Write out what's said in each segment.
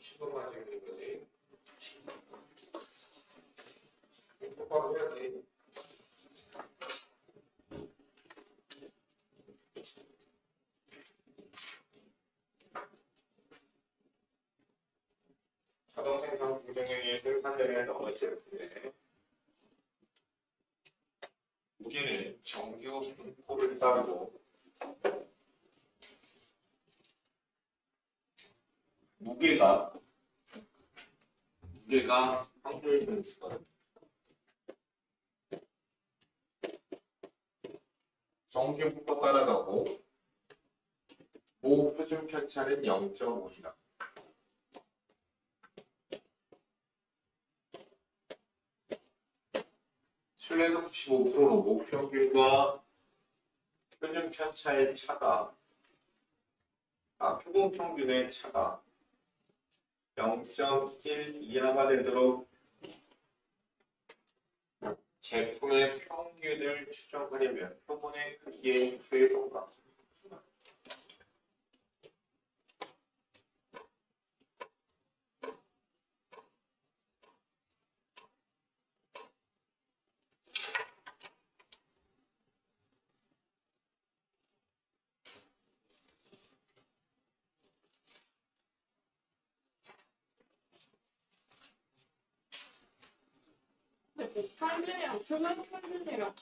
기출만 가지고 있는 거지. 똑바로 해야지. 자동 생산 공정형의 생산량을 넘어질 때 무게는 정규 분포를 따르고 무게가 무게가 확률 분수는 정규 분포 따라가고 모 편차는 0.5이다. 신뢰도 95%로 목평균과 표준 편차의 차가 아, 표본 평균의 차가 0.1 이하가 되도록 제품의 평균을 추정하려면 표본의 크기의 최소값 근데 목평균이랑 표면 평균이랑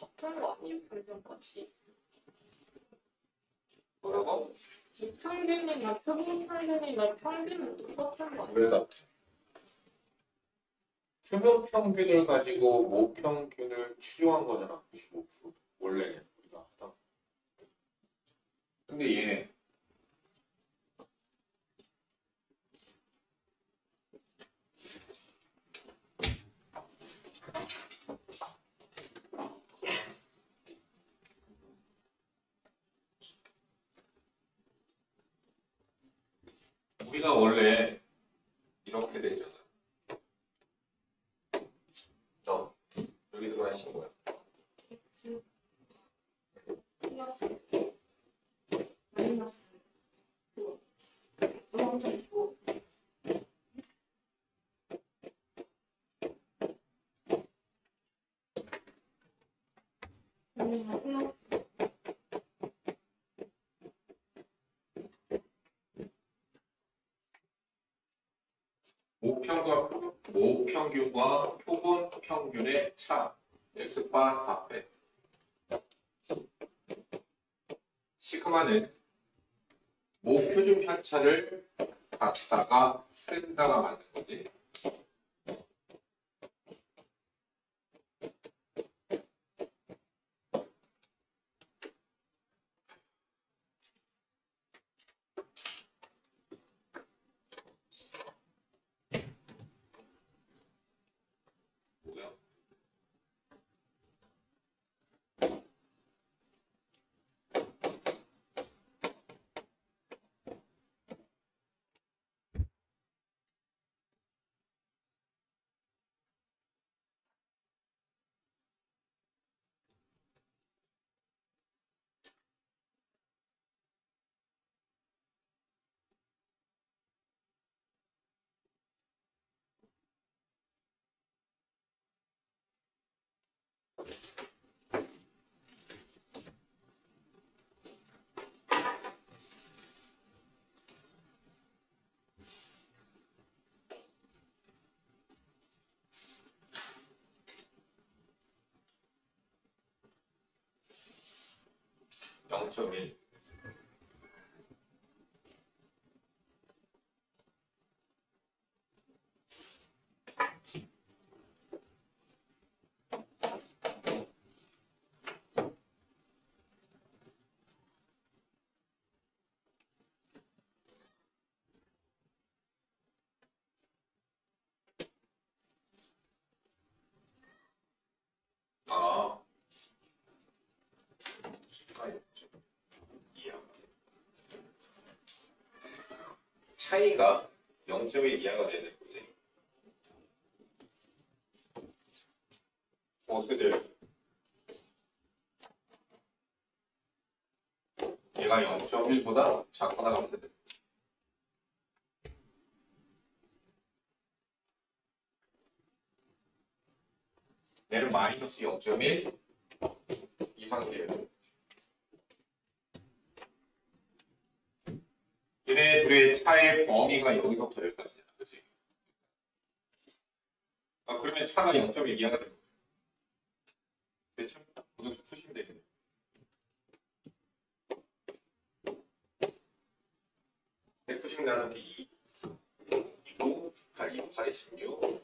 거 아니에요? 평균값이? 뭐라고? 목평균이나 표본 평균이나 평균은 똑같은 거 아니에요? 왜 같아? 표본 평균을 가지고 모평균을 추정한 거잖아 95% 원래는 우리가 하다 근데 얘네 우리가 원래 이렇게 되잖아 너 여기 들어가 있는 거야 X 플러스 마이너스 그거 완전 그거 음, 플러스 모평과 모 평균과 표본 평균의 차. x바 합해. 시그마는 모표준 편차를 갖다가 쓴다가 맞는 거지 0.1 차이가 0.1 이하가 되는 거지. 어, 어떻게 돼요? 얘가 0.1보다 작거나 가면 돼. 얘는 마이너스 0.1 이 상태예요. 얘네 둘의 차의 범위가 여기서부터 여기까지야. 그치? 아, 그러면 차가 0.2가 되는 거죠. 대참 구독 푸시면 되겠네. 푸시면 나누기 2, 2, 8, 2, 8, 16.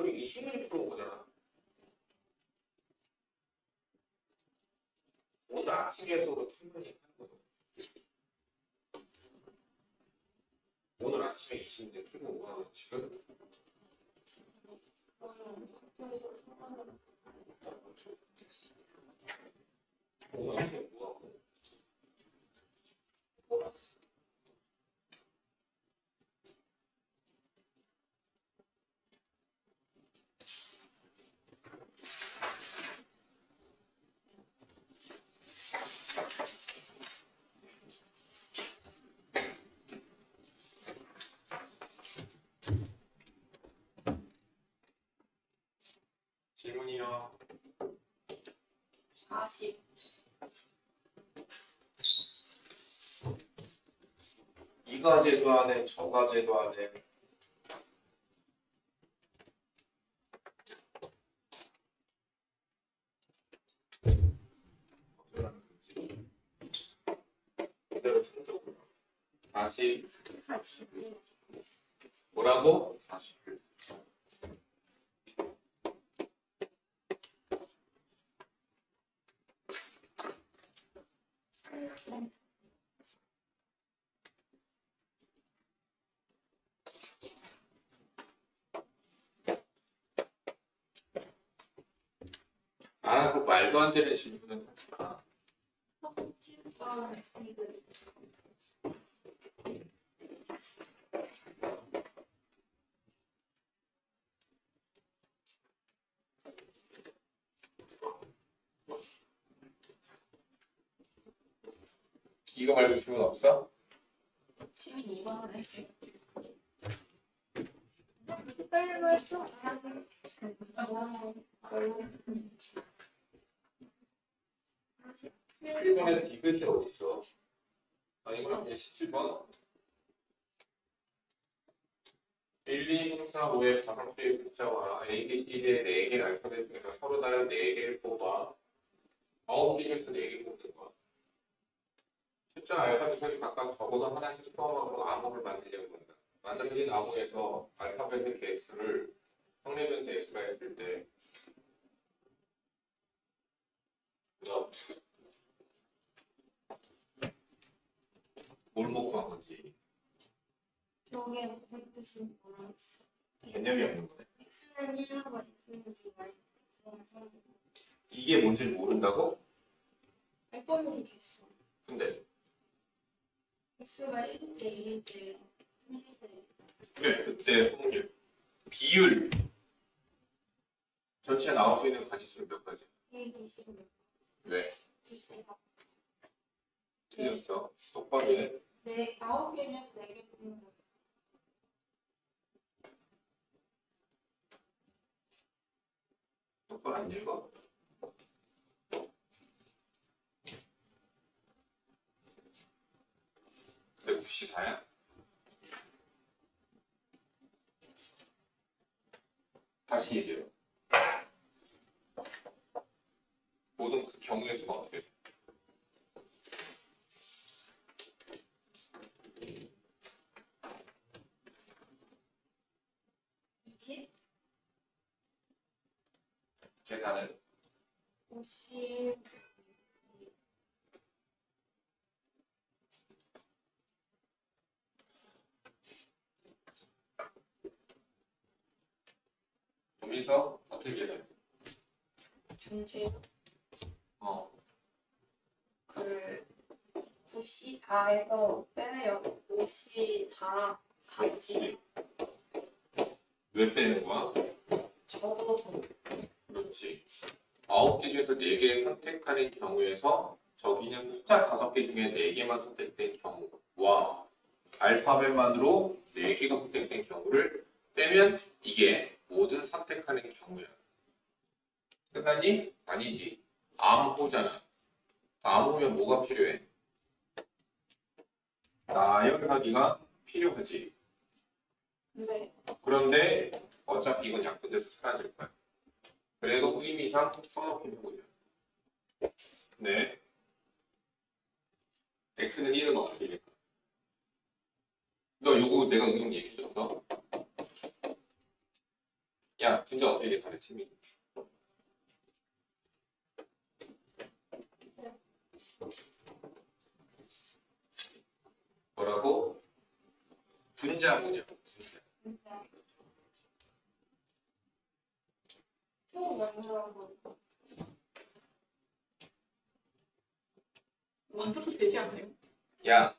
그럼 21이 들어오잖아. 오늘 아침에서도 충분히 한 거죠. 오늘 아침에 20인데 풀고 오고 지금 오늘 아침에 뭐하고 과제도 안 해, 저 과제도 안에 다시 뭐라고? 40. Anterior Şimdi bunu 얘기해요. 모든 그 경우의 수가 어떻게 돼? 이십, 계산은 50, 보면서 어떻게 계산해? 전체 어, 그 94에서 빼내요. 54랑 40. 왜 빼는 거야? 적어도 그렇지. 아홉 개 중에서 네개 선택하는 경우에서 저기는 숫자 다섯 개 중에 네 개만 선택된 경우와 알파벳만으로 네 개가 선택된 경우를 빼면 이게 모든 선택하는 경우야. 끝났니? 아니지. 암호잖아. 암호면 뭐가 필요해? 나열하기가 필요하지. 근데 그런데 어차피 이건 약분돼서 사라질 거야. 그래도 의미상 써놓긴 해보자. 네. x는 1은 어떻게 될까? 너 요거 내가 응용 얘기해줬어? 야, 진짜 어떻게 계산해, 팀이? 뭐라고? 분자 뭐냐? 분자. 만들어도 되지 않아요? 야,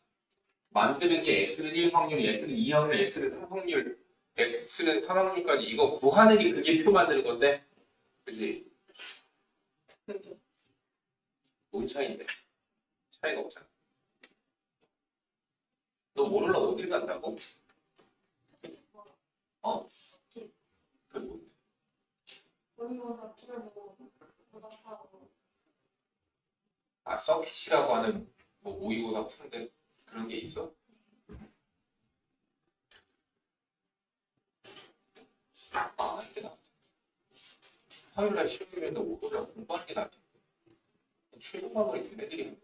만드는 게 x는 1 확률이 x는 2 확률, x는 3 확률, x는 3 확률까지 이거 구하는 게 그게 표 만드는 건데, 그지? 그죠? 뭔 차이인데? 차이가 없잖아. 너 모를라 어딜 간다고? 어? 그게 뭔데? 아, 서킷이라고 하는 뭐 모의고사 푸는데 그런 게 있어? 아, 이게 나. 화요일날 시험이면 너 오도자 공부하는 게 낫지. 최종 마무리 걔네들이.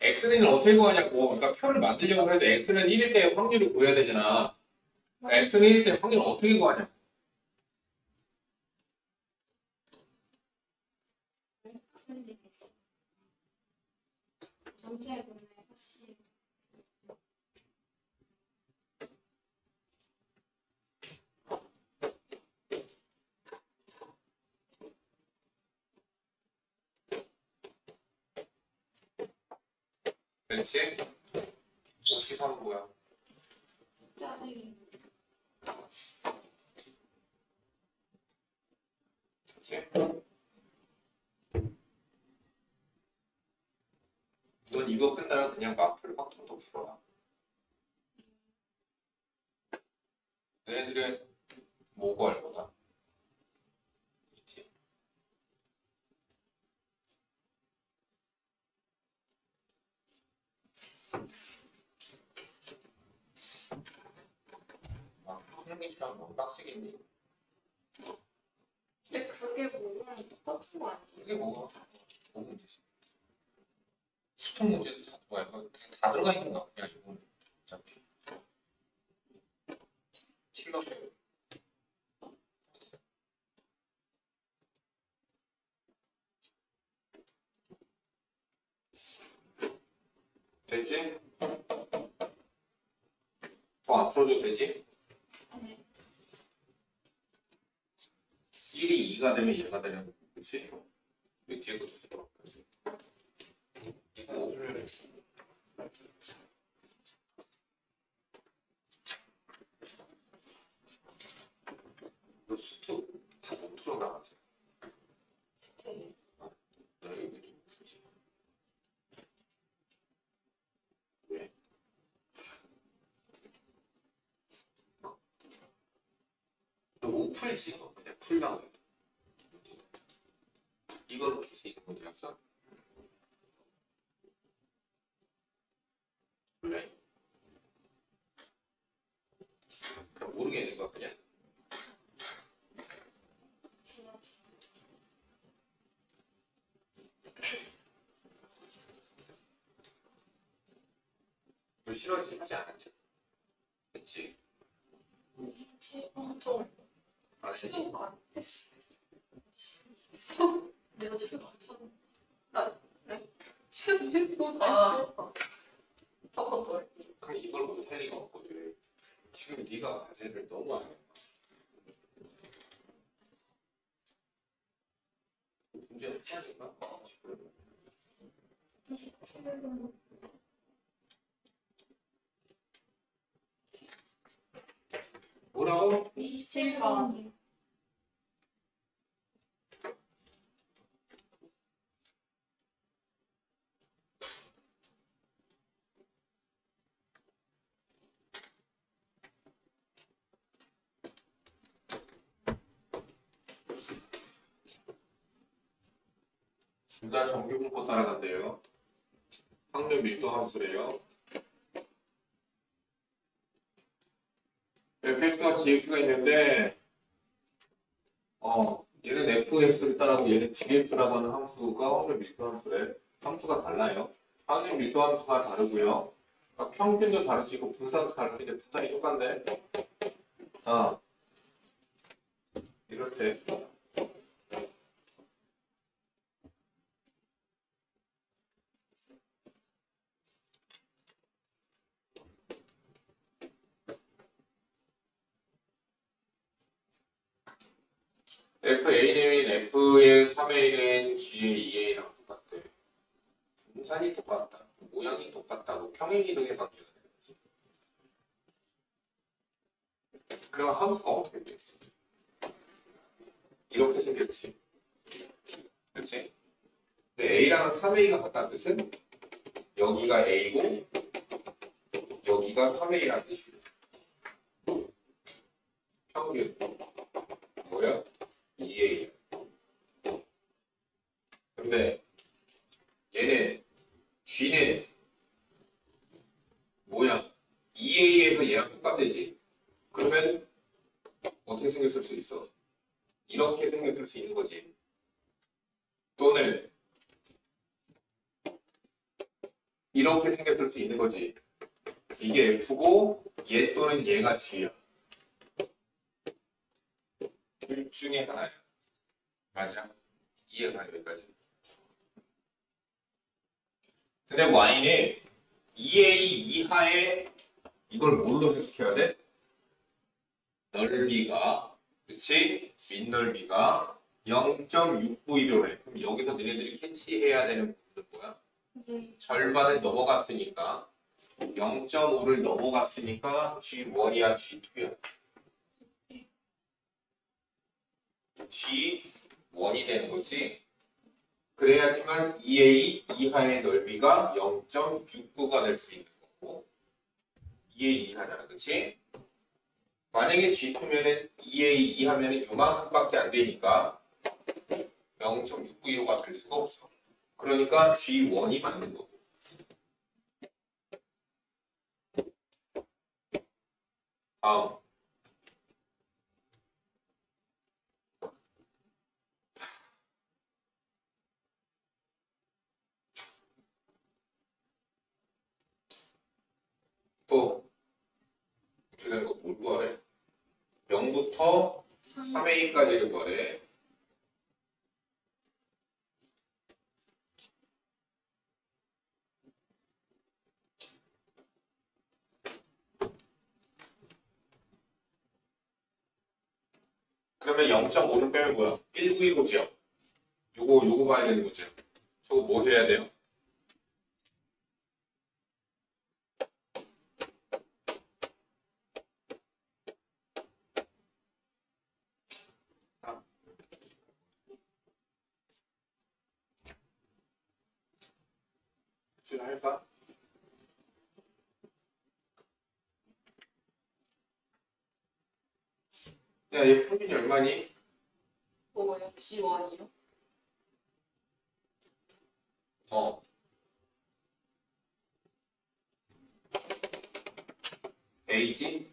X는 어떻게 구하냐고. 그러니까 표를 만들려고 해도 x는 1일 때 확률을 구해야 되잖아. x는 1일 때 확률을 어떻게 구하냐? 전체 분의 그렇지? 53은 뭐야? 숫자 세개 그렇지? 넌 이거 끝나면 그냥 마플 확통도 풀어라. 너네들은 뭐 구할 거다? 그렇지? 참 너무 빡세겠니? 근데 그게 뭐랑 똑같은 거 아니에요? 이게 뭐가 뭐 문제지? 수통 문제도 다 들어가 있고 다, 다 들어가 있는 거 그냥 이건 어차피 7번 빼고 됐지? 더안 풀어줘도 되지? 1이 2가 되면 얘가 되는 그치? 이 뒤에 거 주지 마. 이거 너 수트 다못 풀어 나가지. 나. 왜? 너못 풀지 이거 그냥 풀라고. 풀수 있는 문제였어? 왜? 그냥 모르겠는 거야 그냥. 너 싫어하지 하지 않았냐? 그치? 시험 안 했어. 내가 지금 맞췄는데. 나, 네? 아. 한번 더. 해. 그럼 이걸 못할 리가 없거든. 지금 네가 과제를 너무 안 해. 문제는 해야겠나? 지금. 27번. 뭐라고? 27번. 일단 정규 분포 따라간대요. 확률 밀도 함수래요. fx와 gx가 있는데 어 얘는 fx를 따라고 얘는 gx라고 하는 함수가 확률 밀도 함수래. 함수가 달라요. 확률 밀도 함수가 다르고요. 그러니까 평균도 다르시고 분산도 다르신데 분산이 똑같네. 아 이럴 때 FA는 F의 3A는 G의 2A랑 똑같대. 분산이 똑같다. 모양이 똑같다고 평행 이동의 관계가 되는 거지. 그럼 함수가 어떻게 돼 있어? 이렇게 생겼지. 그렇지? 근데 A랑 3A가 같다는 뜻은 여기가 A고 여기가 3A라는 뜻이야. 평균 뭐야? 2A. 근데 얘는 G는 뭐야? 2A에서 얘랑 똑같대지. 그러면 어떻게 생겼을 수 있어? 이렇게 생겼을 수 있는 거지. 또는 이렇게 생겼을 수 있는 거지. 이게 F고 얘 또는 얘가 G야. 둘 중에 하나야. 맞아. 이해가 여기까지. 근데 y는 2a 이하의 이걸 뭘로 해석해야 돼? 넓이가 그치? 밑넓이가 0.691로 해. 그럼 여기서 너네들이 캐치해야 되는 부분은 뭐야? 절반을 넘어갔으니까 0.5를 넘어갔으니까 G1이야 G2야. G1이 되는 거지. 그래야지만 2A 이하의 넓이가 0.69가 될 수 있는 거고 2A 이하잖아. 그치? 만약에 G2면은 2A 이하면은 요만큼밖에 안 되니까 0.695가 될 수가 없어. 그러니까 G1이 맞는 거고. 다음. 또 이렇게 되는 거뭘 구하래? 0부터 3A까지를 구하래. 그러면 0.5를 빼면 뭐야? 1915죠. 요거 요거 봐야 되는 거죠. 저거 뭐 해야 돼요? 아. 할까? 야, 얘 평균이 얼마니? 뭐예요? 지원이요? 어. A지?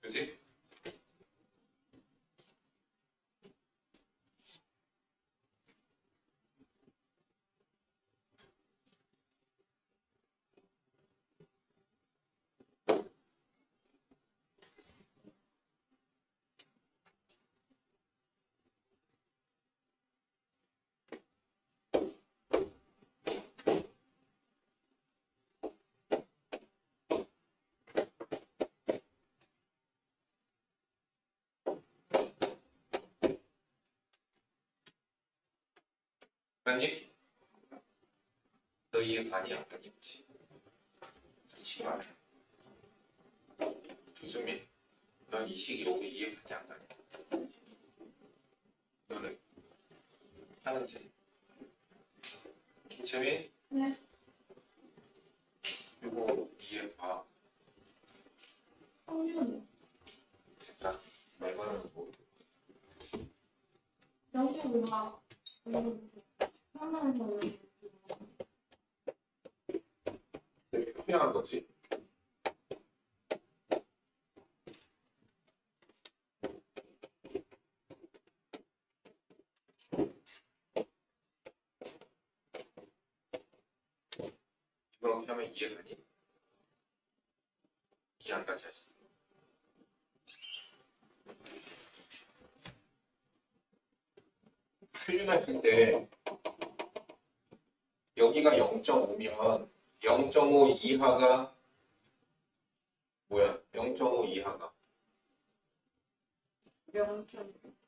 그지? 아니? 너 이해 많이 안 가니? 혹시? 솔직히 말해. 조수민, 넌 이 시기 오고 이해 많이 안 가냐? 너는? 하는지? 김채민? 네. 이거 이해 봐. 됐다. 말만은 뭐. 0.5가 하나에서 표현한 거지. 이렇게 하면 이해가니? 이해 안 가지 않습니까? 표준화 했을 때 여기가 0.5면 0.5 이하가 뭐야? 0.5 이하가 0.5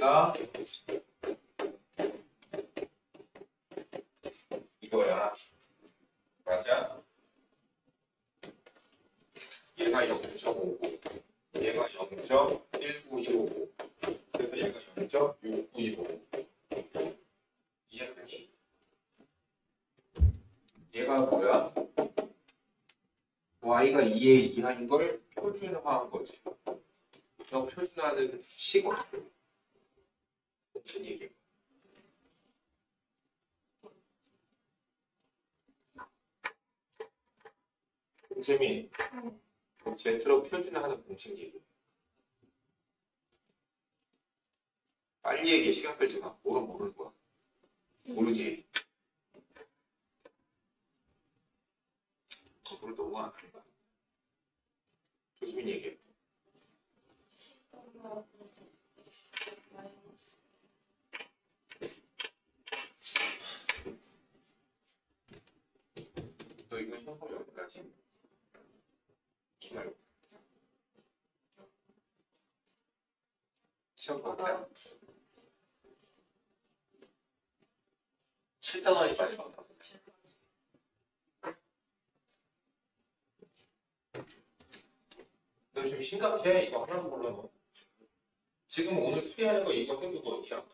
얘가 이거야. 맞아? 얘가 0.5고 얘가 0.1915고 그래서 얘가 0.6915 이해하니? 얘가 뭐야? y가 2의 이하인 걸 표준화한 거지. 너 표준화는 식어. 무슨 얘기? 재민, 제트로 표준화하는 공식 얘기. 빨리 얘기해 시간 끌지 마. 모르 모르는 거야. 모르지. 거꾸로 너무 안 하는 거야. 조수민 얘기해. 너 이거 시험 보면 여기까지? 기다려. 시험 볼 때? 7단원이 마지막 너 심각해? 이거 하나도 몰라 너. 지금 오늘 풀이하는 거 이거 이해 안 가지.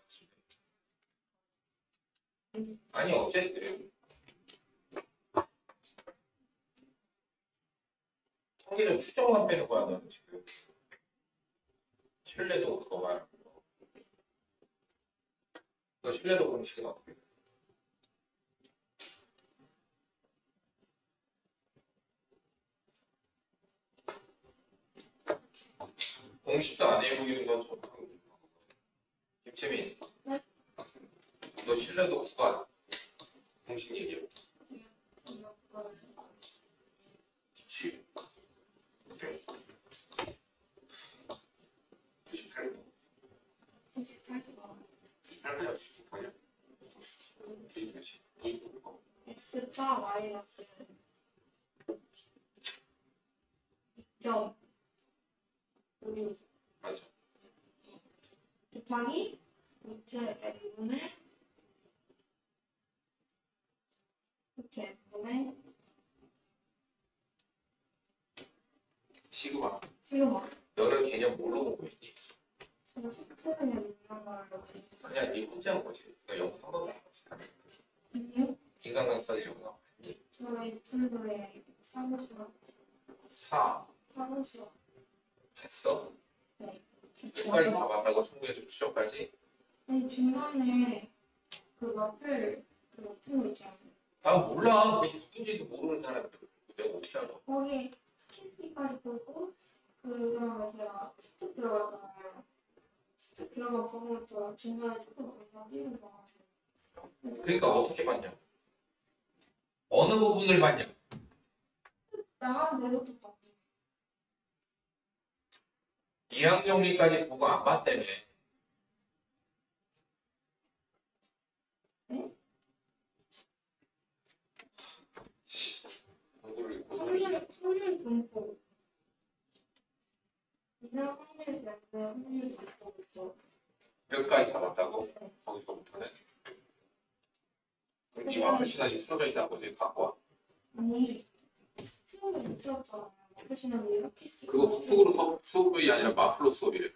공식도 안 읽는 건좀 김채민. 네? 너 신뢰도 구간 공식 얘기해. 그치 98번. 98번이야 99번이야? 99지. 99번 X자 마이너스 2점. 우리 맞아. 곱하기 루트 n분의 루트 n분의 시그마. 시그마 너는 개념 뭘로 보고 있니? 제가 수트는 이런 걸 알고 그냥 네 혼자 한 거지. 나 영어 한 번도 안 봤어. 있거든요. 인간 강사들 영어 아니. 저 유튜브에 사무실 사 사무실 봤어? 네. 끝까지 다 봤다고 총무해서 추적까지? 아니 중간에 그 마플 그 높은 거 있잖아요. 나 몰라. 그게 누군지도 모르는 사람들. 내가 어떻게 알아? 거기 스킨스까지 보고 그 다음에 제가 스틱 들어가잖아요. 스틱 들어가 보면 또 중간에 조금 그냥 띄면서 그러니까 어떻게 봤냐? 어느 부분을 봤냐? 나가는 대로부터 봤어요. 이항 정리까지 보고 안 봤다며. 네? 분포 이상 확률 확률 분포부터 몇까지 다 봤다고? 거기서부터는. 그럼 이 마플 시나리 쓰러져 있다고 이제 갖고 와. 아니 스틱을 못 들었잖아 그거 속으로 수업, 수업이 아니라 마플로 수업이래.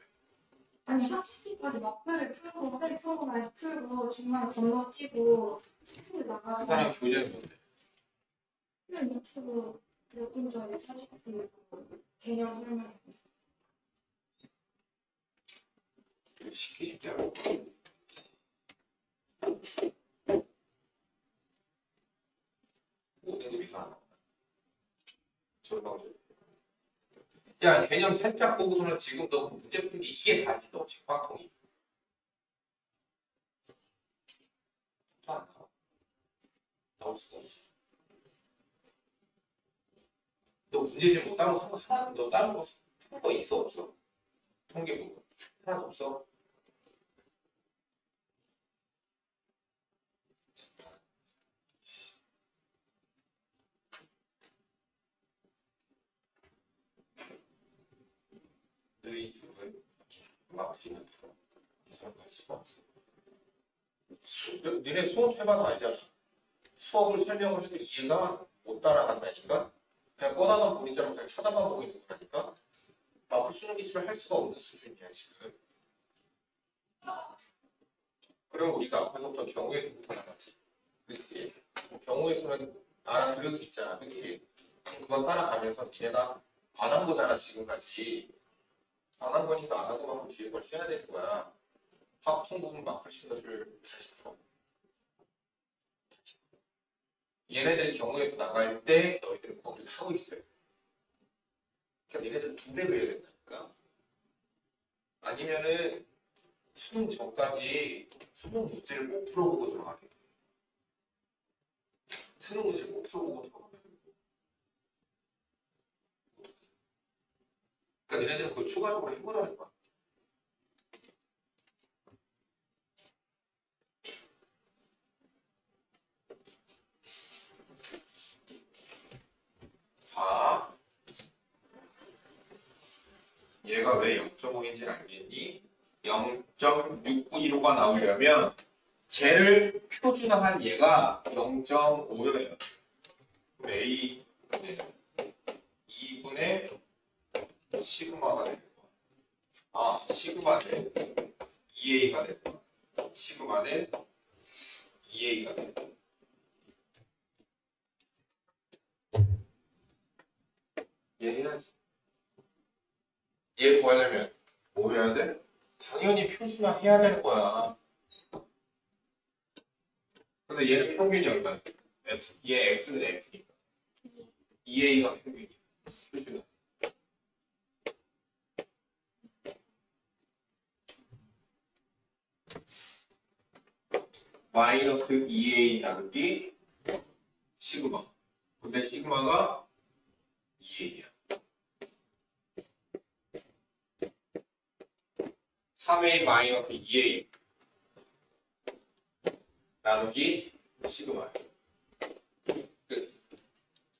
아니 하키스틱까지 마플을 풀고 셀 풀고 다시 풀고 중간에 건너뛰고 스틱을 그 나가서 사람 교재는 뭔데? 그냥 유튜브 몇 분짜리 40분 개념 설명 쉽게 쉽지 않아. 모든 게 이상하다. 저런 야 개념 살짝 보고서는 지금 너 문제 푼 게 이게 다지 너 지금 화통이. 안 나와. 나올 수가 없어. 너 문제집 뭐 따로 산거 하나 너 다른 거 푼 거 있어 없어? 통계 부분 하나도 없어? 너희 둘은 막히는 프로 이상할 수가 없어. 수, 너, 니네 수업 해봐서 알잖아. 수업을 설명을 해도 이해가 못 따라간다니까? 그냥 꺼다만 보리자로 그냥 쳐다만 보고 있는 거라니까? 마블 수능 기출을 할 수가 없는 수준이야 지금. 그럼 우리가 앞에서부터 경우의 수부터 나갔지. 그렇지. 경우의 수는 알아들을 수 있잖아. 그렇지. 그건 따라가면서 니네가 안 한 거잖아 지금까지. 안 한 거니까 안한 것만큼 뒤에 걸 해야 되는 거야. 확통 부분 마플 시너지를 다시 풀어. 얘네들이 경우에서 나갈 때 너희들은 거기를 하고 있어요. 그러니까 얘네들 두 배로 해야 된다니까. 아니면은 수능 전까지 수능 문제를 못 풀어보고 들어가게. 돼. 수능 문제를 못 풀어보고 들어가게. 그러니까 얘네들은 그걸 추가적으로 해보라는 거야. 자, 얘가 왜 0.5인지 알겠니? 0.692호가 나오려면 쟤를 표준화한 얘가 0.5여예요. A 네. 2분의 시그마가 거야. 아, 시그마는 2A가 되는 거야. 시그마는 2A가 되는 거야. 얘 해야지. 얘 구하려면 뭐 해야 돼? 당연히 표준화 해야 되는 거야. 근데 얘는 평균이 얼마야? F. 얘 X는 F니까. 2A가 평균이야. 표준화. 마이너스 2A 나누기 시그마. 근데 시그마가 2A야. 3A 마이너스 2A 나누기 시그마야.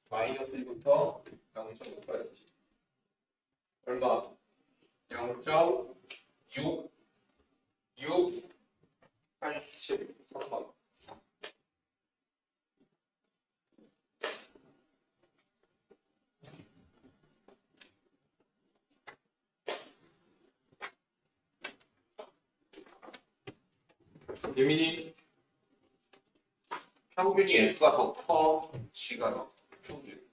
마이너스 1부터 0.5까지 얼마? 0.6 6 87 3번 예민이 평균이 F가 더 커, G가 더 커. 평균.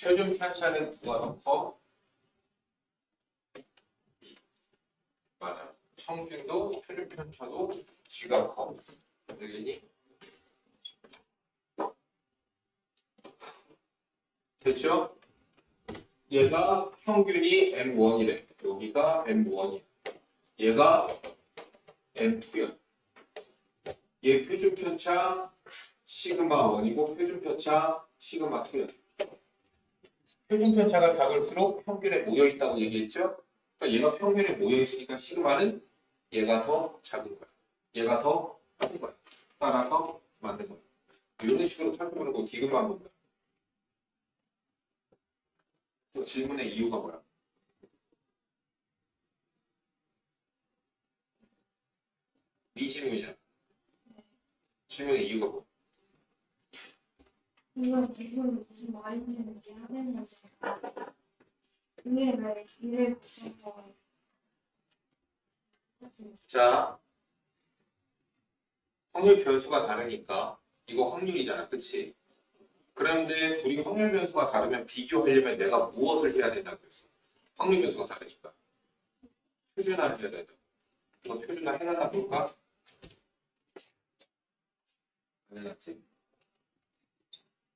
표준 편차는 누가 더 커? 맞아. 평균도 표준 편차도 G가 커. 되겠니? 됐죠? 얘가 평균이 M1이래. 여기가 M1이야. 얘가 M2야. 얘 표준 편차 시그마 1이고 표준 편차 시그마 2야. 표준 편차가 작을수록 평균에 모여 있다고 얘기했죠? 그러니까 얘가 평균에 모여 있으니까 시그마는 얘가 더 작은 거야. 얘가 더 큰 거야. 따라서 만든 거야. 이런 식으로 살펴보는 거 디귿만 본다. 또 질문의 이유가 뭐야? 네 질문이잖아. 질문의 이유가 뭐? 이건 무슨 무슨 말인지는 이해하겠는데 이게 왜 이를 붙여서 자, 확률 변수가 다르니까 이거 확률이잖아, 그치? 그런데 둘이 확률 변수가 다르면 비교하려면 내가 무엇을 해야 된다고 했어? 확률 변수가 다르니까 표준화를 해야 된다. 이거 표준화 해놨나 볼까? 안 해놨지?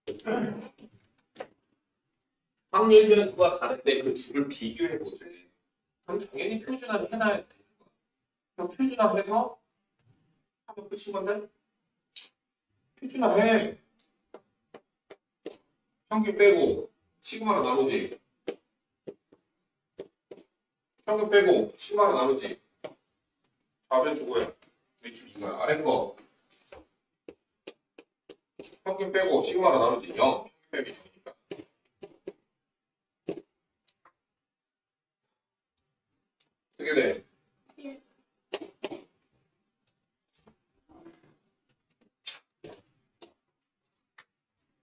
확률 변수가 다른데 그 둘을 비교해 보지. 그럼 당연히 표준화를 해놔야 돼. 그럼 표준화해서 하면 끝인 건데? 표준화해. 평균 빼고 시그마로 나누지. 평균 빼고 시그마로 나누지. 좌변 저거야. 밑줄 이거야. 아래 거. 평균 빼고 시그마로 나누지. 0. 평균 빼기 0이니까. 어떻게 돼?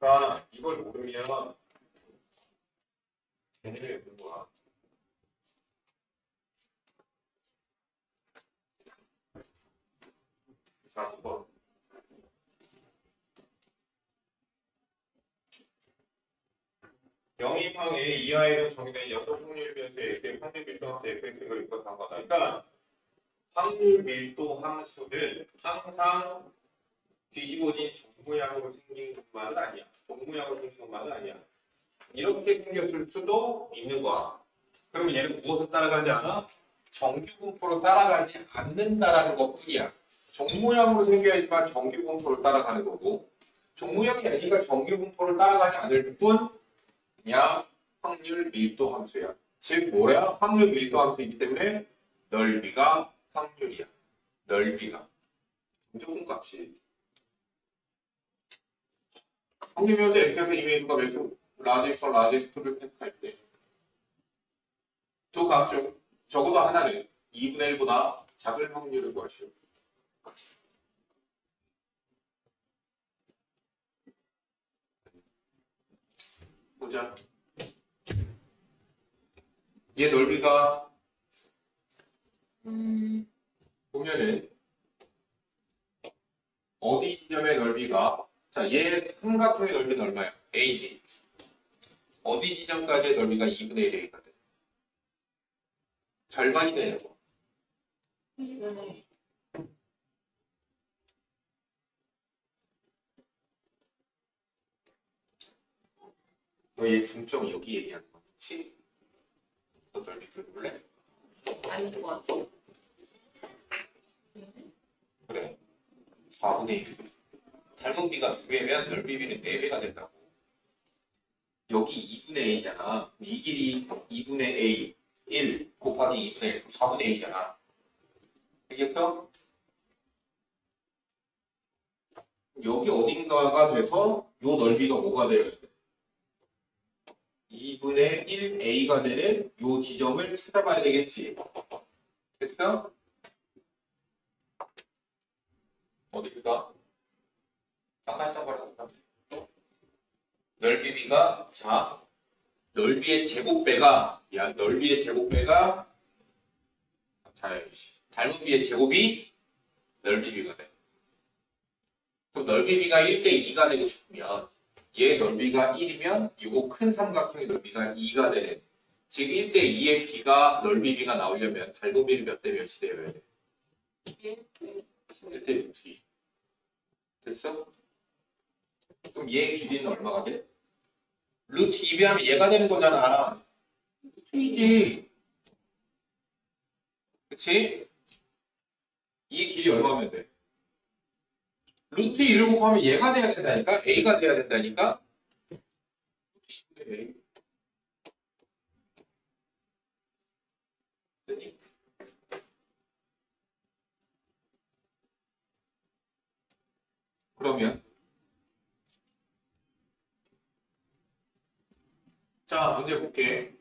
그러니까 이걸 모르면 걔네를 모르는 거야. 자, 2번. 영 이상 A 이하에는 정의된 연속 확률 변수 X의 확률 밀도 함수 fx를 입력한 거다. 그러니까 확률 밀도 함수는 항상 뒤집어진 종 모양으로 생긴 것만은 아니야. 종 모양으로 생긴 것만은 아니야. 이렇게 생겼을 수도 있는 거야. 그러면 얘는 무엇을 따라가지 않아? 정규 분포로 따라가지 않는다라는 것뿐이야. 종 모양으로 생겨야지만 정규 분포를 따라가는 거고 종 모양이 아니니까 정규 분포를 따라가지 않을 뿐 그냥 확률 밀도 함수야. 즉 뭐야? 확률 밀도 함수이기 때문에 넓이가 확률이야. 넓이가 무조건 값이 확률면서 x에서 이메이드가 매수 라지 x 라지 x를 택할 때 두 값 중 적어도 하나는 2분의 1보다 작을 확률을 구하시오. 보자. 얘 넓이가 음 보면은 어디 지점의 넓이가 자, 얘 삼각형의 넓이는 얼마야? AG. 어디 지점까지의 넓이가 2분의 1이 거든. 절반이 되냐고. 너얘 중점 여기 얘기하는 거지? 너 넓이 볼래? 아닌 것 같아 그래. 4분의 1. 닮은 비가 2배면 넓이 비는 4배가 된다고. 여기 2분의 a잖아. 이 길이 2분의 a 1 곱하기 2분의 1 4분의 a잖아. 알겠어? 여기 어딘가가 돼서 요 넓이가 뭐가 되어야 돼? 2분의 1a가 되는 요 지점을 찾아봐야 되겠지. 됐어? 어디가? 아까 했던 거랑 똑같아. 넓이비가 자 넓이의 제곱배가 야 넓이의 제곱배가 달, 닮은 비의 제곱이 넓이비가 돼. 그럼 넓이비가 1대 2가 되고 싶으면 얘 넓이가 1이면 이거 큰 삼각형의 넓이가 2가 되는 즉 1대 2의 비가 넓이 비가 나오려면 닮은 비는 몇 대 몇이 되어야 돼? 1대 루트 2 됐어? 그럼 얘 길이는 얼마가 돼? 루트 2비 하면 얘가 되는 거잖아 루트 2지 그치? 이 길이 얼마면 돼? 루트 2를 곱하면 얘가 돼야 된다니까? a가 돼야 된다니까? 루트 2분의 a? 그러면 자 문제 볼게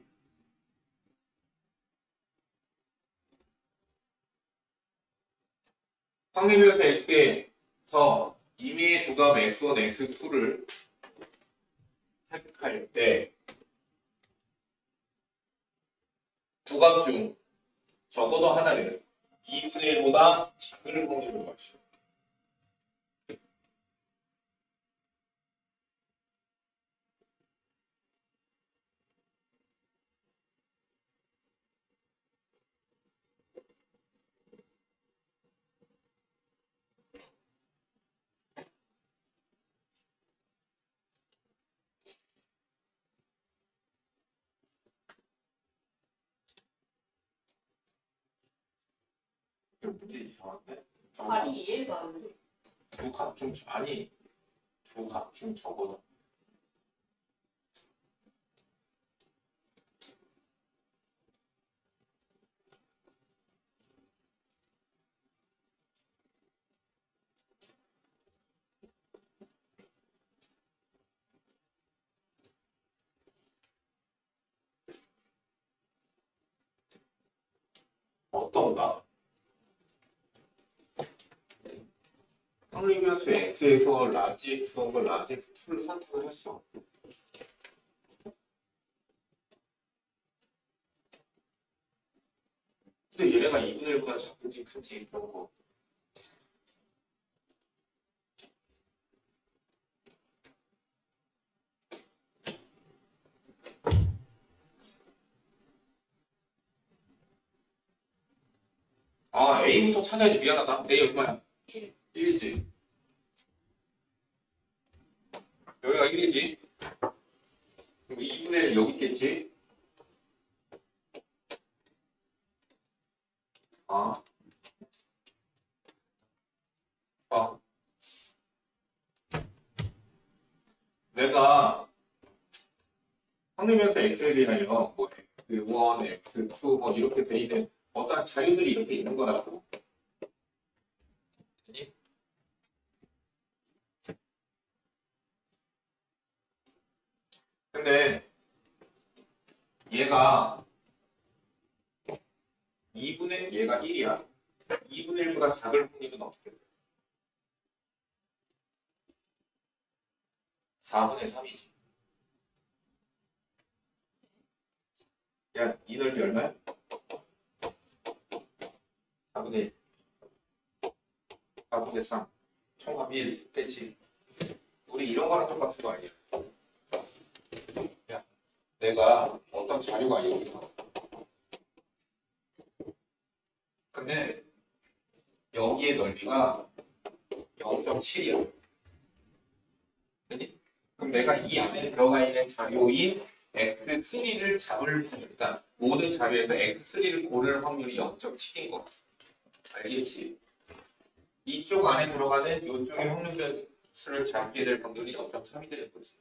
확립에서 x에서 임의의 두값 x1, x2를 생각할 때 두 값 중 적어도 하나는 2분의 1보다 작을 확률을. 이 거 문제 이상한데? 말이 이해가 안 돼. 두값 중 아니 두값중 적어도 어떤가? 확립연수 x에서 라지 x하고 라지 x2를 선택을 했어. 근데 얘네가 2분의 1보다 작은지 큰지 이런 거. 아 A부터 찾아야지 미안하다. A 얼마야? 일. 1이지. 여기가 1이지. 그리고 2분의 1 여기 있겠지. 아. 아. 내가 확립면서 x에 대하여 뭐 x1, x2 뭐 이렇게 돼 있는 어떤 자료들이 이렇게 있는 거라고. 근데 얘가 2분의 얘가 1이야. 2분의 1보다 작을 확률은 어떻게 돼? 4분의 3이지. 야, 이 넓이 얼마야? 4분의 1. 4분의 3. 총합 1. 그치? 우리 이런 거랑 똑같은 거 아니야? 내가 어떤 자료가 여기 있어. 근데 여기의 넓이가 0.7이야. 그니? 그럼 내가 이 안에 들어가 있는 자료인 x3를 잡을 테니까 모든 자료에서 x3를 고를 확률이 0.7인 거. 알겠지? 이쪽 안에 들어가는 이쪽의 확률 수를 잡게 될 확률이 0.3이 되는 거지.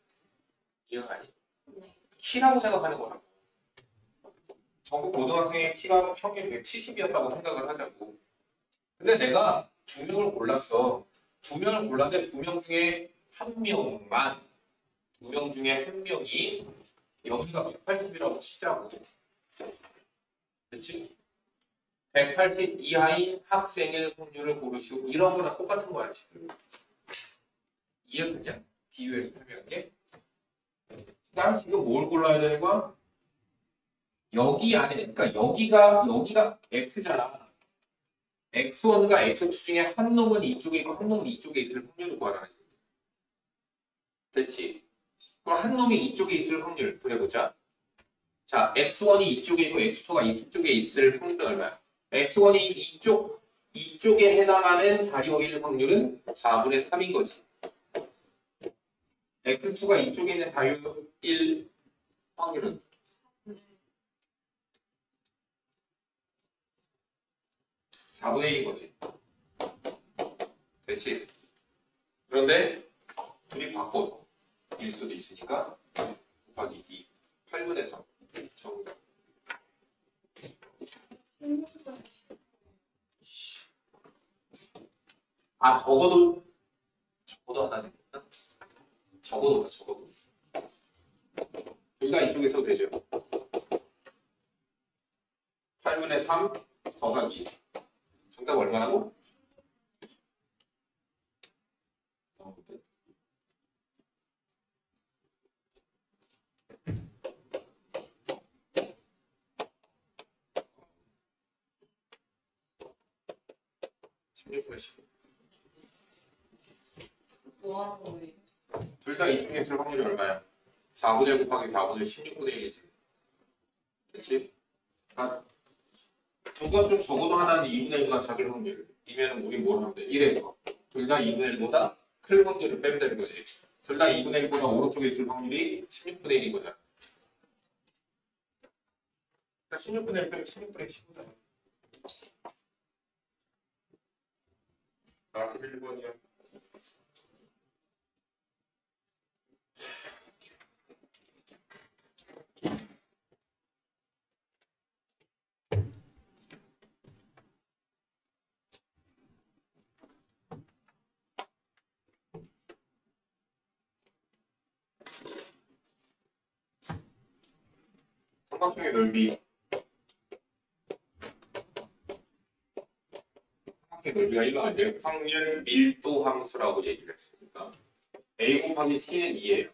이해가 가니? 네. 키라고 생각하는 거라고. 전국 고등학생의 키가 평균 170이었다고 생각을 하자고. 근데 내가 두 명을 골랐어. 두 명을 골랐는데 두 명 중에 한 명만 두 명 중에 한 명이 여기가 180이라고 치자고. 그렇지? 180 이하인 학생일 확률을 고르시고 이런 거랑 똑같은 거야 지금. 이해가냐? 비유해서 설명한 게. 난 지금 뭘 골라야 되는 거야? 여기 안에 그러니까 여기가 여기가 x잖아. x1과 x2 중에 한 놈은 이쪽에 있고 한 놈은 이쪽에 있을 확률을 구하라는 거야. 됐지? 그럼 한 놈이 이쪽에 있을 확률 구해보자. 자, x1이 이쪽에 있고 x2가 이쪽에 있을 확률은 얼마야? x1이 이쪽 이쪽에 해당하는 자료일 확률은 4분의 3인 거지. X2가 이쪽에 있는 자료일 확률은 4분의 1인 거지. 됐지? 그런데 둘이 바꿔서 일 수도 있으니까 곱하기 2 8분의 3 정답. 아 적어도 적어도 하나 되겠다. 적어도다 적어도. 둘다 이쪽에서 되죠. 8분의 3 더하기 정답 얼마라고? 뭐 하는 거예요? 둘 다 이쪽에 있을 확률이 얼마야? 4분의 1 곱하기 4분의 16분의 1이지. 그치? 아, 두건 좀 적어도 하나는 2분의 1과 작을 확률. 이면은 우리 뭘 하면 돼? 1에서. 둘 다 2분의 1보다 클 확률을 빼면 되는 거지. 둘 다 2분의 1보다 오른쪽에 있을 확률이 16분의 1인 거잖아. 16분의 1 빼면 16분의 1 15잖아. 아, 1번이야. 삼각형의 넓이 삼각형의 넓이가 1로 안 돼요. 확률 밀도 함수라고 얘기를 했습니다. a 곱하기 c는 2예요.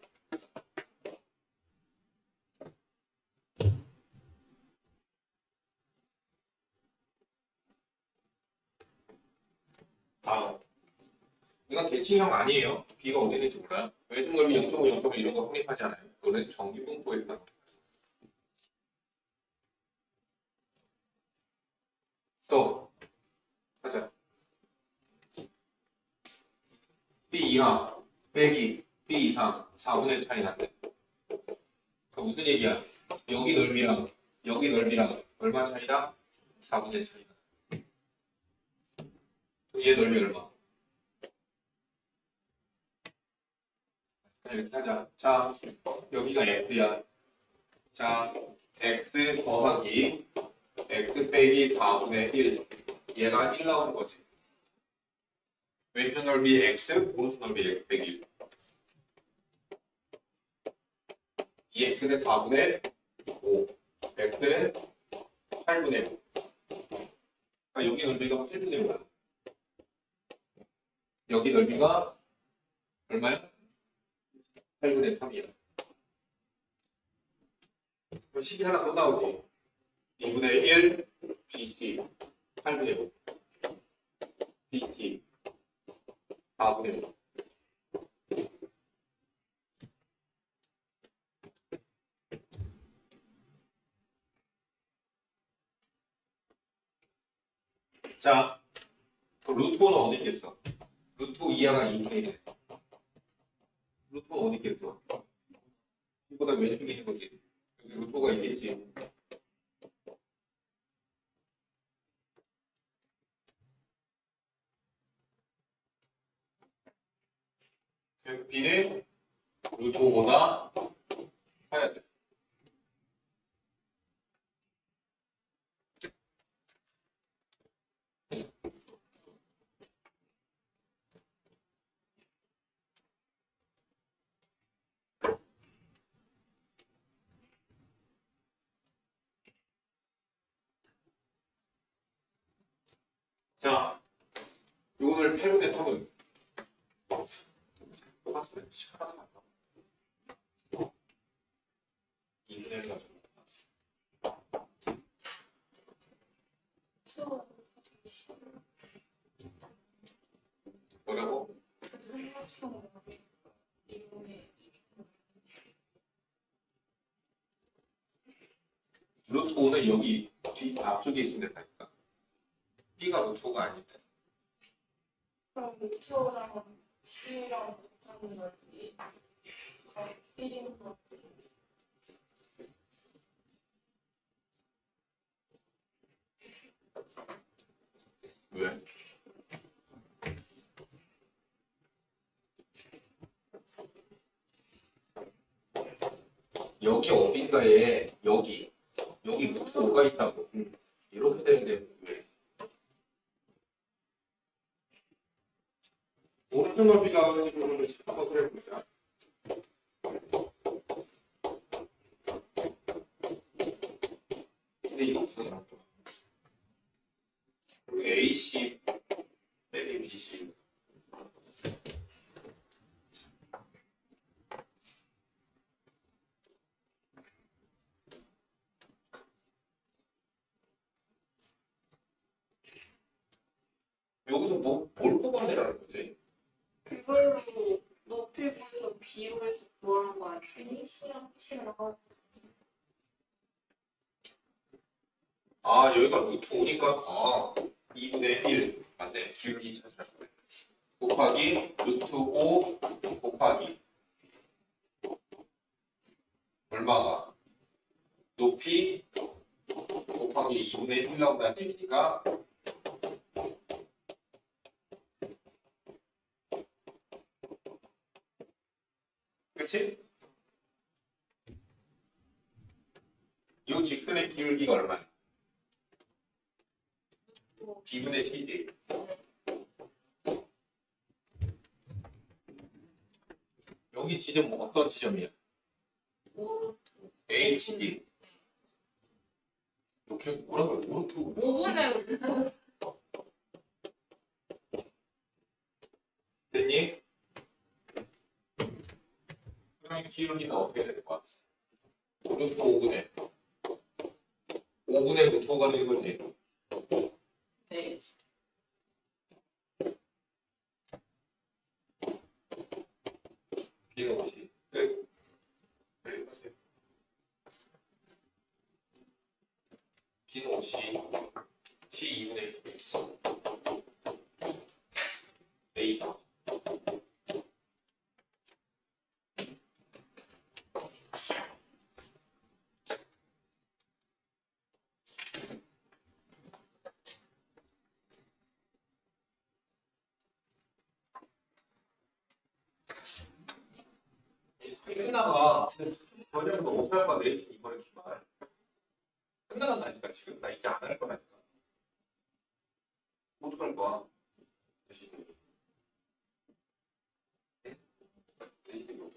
다음 이건 대칭형 아니에요. b가 어디 있는지 몰라요? 외적 넓이 0.5, 0.5 이런 거 성립하지 않아요. 그거는 정기 분포에서 나온 또 2랑 빼기 b 이상 4분의 1 차이 난대. 무슨 얘기야? 여기 넓이랑 여기 넓이랑 얼마 차이다? 4분의 1 차이다. 얘 넓이 얼마? 이렇게 하자. 자, 여기가 x야. 자, x 더하기 x 빼기 4분의 1 얘가 1 나오는 거지. 왼쪽 넓이 x 오른쪽 넓이 x 빼기 1 2x는 4분의 5 x는 8분의 5 아, 여기 넓이가 8분의 5야. 여기 넓이가 얼마야? 8분의 3이야. 그럼 식이 하나 더 나오지. 2분의 1 BC 8분의 5 BC 4분의 5 자, 그 루트는 어디 있겠어? 루트 2하가 2K네. 루트는 어디 있겠어? 이보다 왼쪽에 있는 거지. 여기 루트가 있겠지. B를 루트 오거나 해야 돼. 자, 이거를 8분의 3은 하나 안 나와. 2분의 1 가지고. 뭐라고? 이분의 루트 5는 여기 뒤 앞쪽에 있으면 된다니까. B가 루트 5가 아닌데. 그럼 루트랑 C랑 하는 거지. 그럼 1인 거. 왜? 여기 어딘가에 여기 여기 루트 5가 있다고 이렇게 되는데 왜? 오른쪽 넓이가 가지고 는 한번 그려보자. 근데 이거 거. 그리고 AC 빼기 BC 여기서 뭐, 뭘 뽑아내라는 거지? 그걸로 높이 구해서 B로 해서 구하는 거 아니야? C랑 나와. 아 여기가 루트 5니까 아 2분의 1 맞네 찾으라고 그래 곱하기 루트 5 곱하기 얼마가 높이 곱하기 2분의 1 나온다는 얘기니까 그치? 이 직선의 기울기가 얼마야? B분의 C지. 여기 지점 뭐 어떤 지점이야? HD. 너 계속 뭐라 그래? 오르트. 5분의 루트 됐니? 그럼 기울기가 어떻게 거야? 루트 5분의 5분의 루트 5가 되는 거지. 네. B는 없이. 끝. 여기까지. B는 없이. C 2분의 1. A 4. 끝나가 전혀 너 어떻게 할 거야 내일 이번에 기말 끝나간다니까 지금 나 이제 안 할 거라니까 어떡할 거야 대신 응? 대신 이거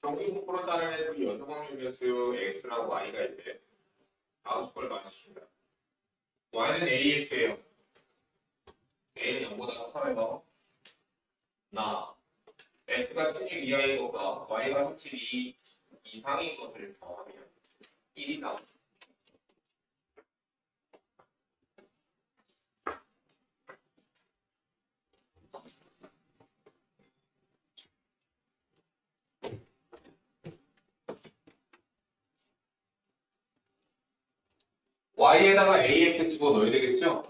정기 속도로 따르는 그연소광률변수 x랑 y가 있대 다음 축을 맞추십니다. y는 ax예요. a는 0보다 커요. 나 x가 16 이하인 것과 y가 32 이상인 것을 정하면 1이 나옵니다. Y에다가 ax 집어넣어야 되겠죠?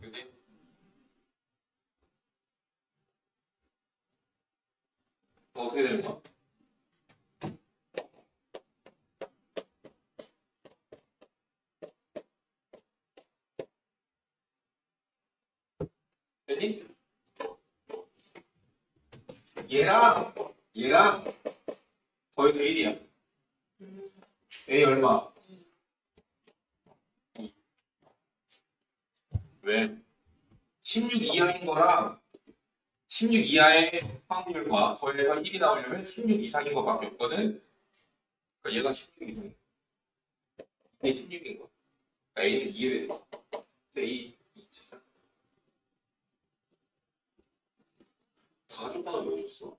그지? 그럼 어떻게 되는 거야? 됐니? 얘랑 얘랑 거의 다 1이야. A 얼마? 2. 왜? 16 이하인 거랑 16 이하의 확률과 더해서 1이 나오려면 16 이상인 것밖에 없거든. 그러니까 얘가 16 이상. 이게 16인 거야. 그러니까 A는 2를 A 2 찾아. 다 줬다가 왜 줬어?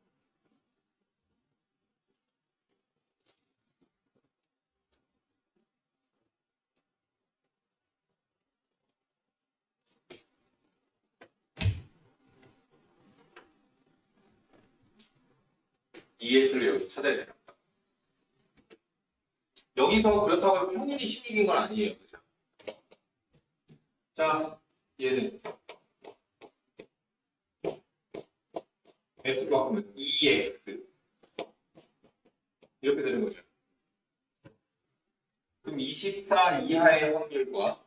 EX를 여기서 찾아야 되나? 여기서 그렇다고 평균이 16인 건 아니에요. 그죠? 자, 얘는 X로 바꾸면 EX 이렇게 되는 거죠. 그럼 24 이하의 확률과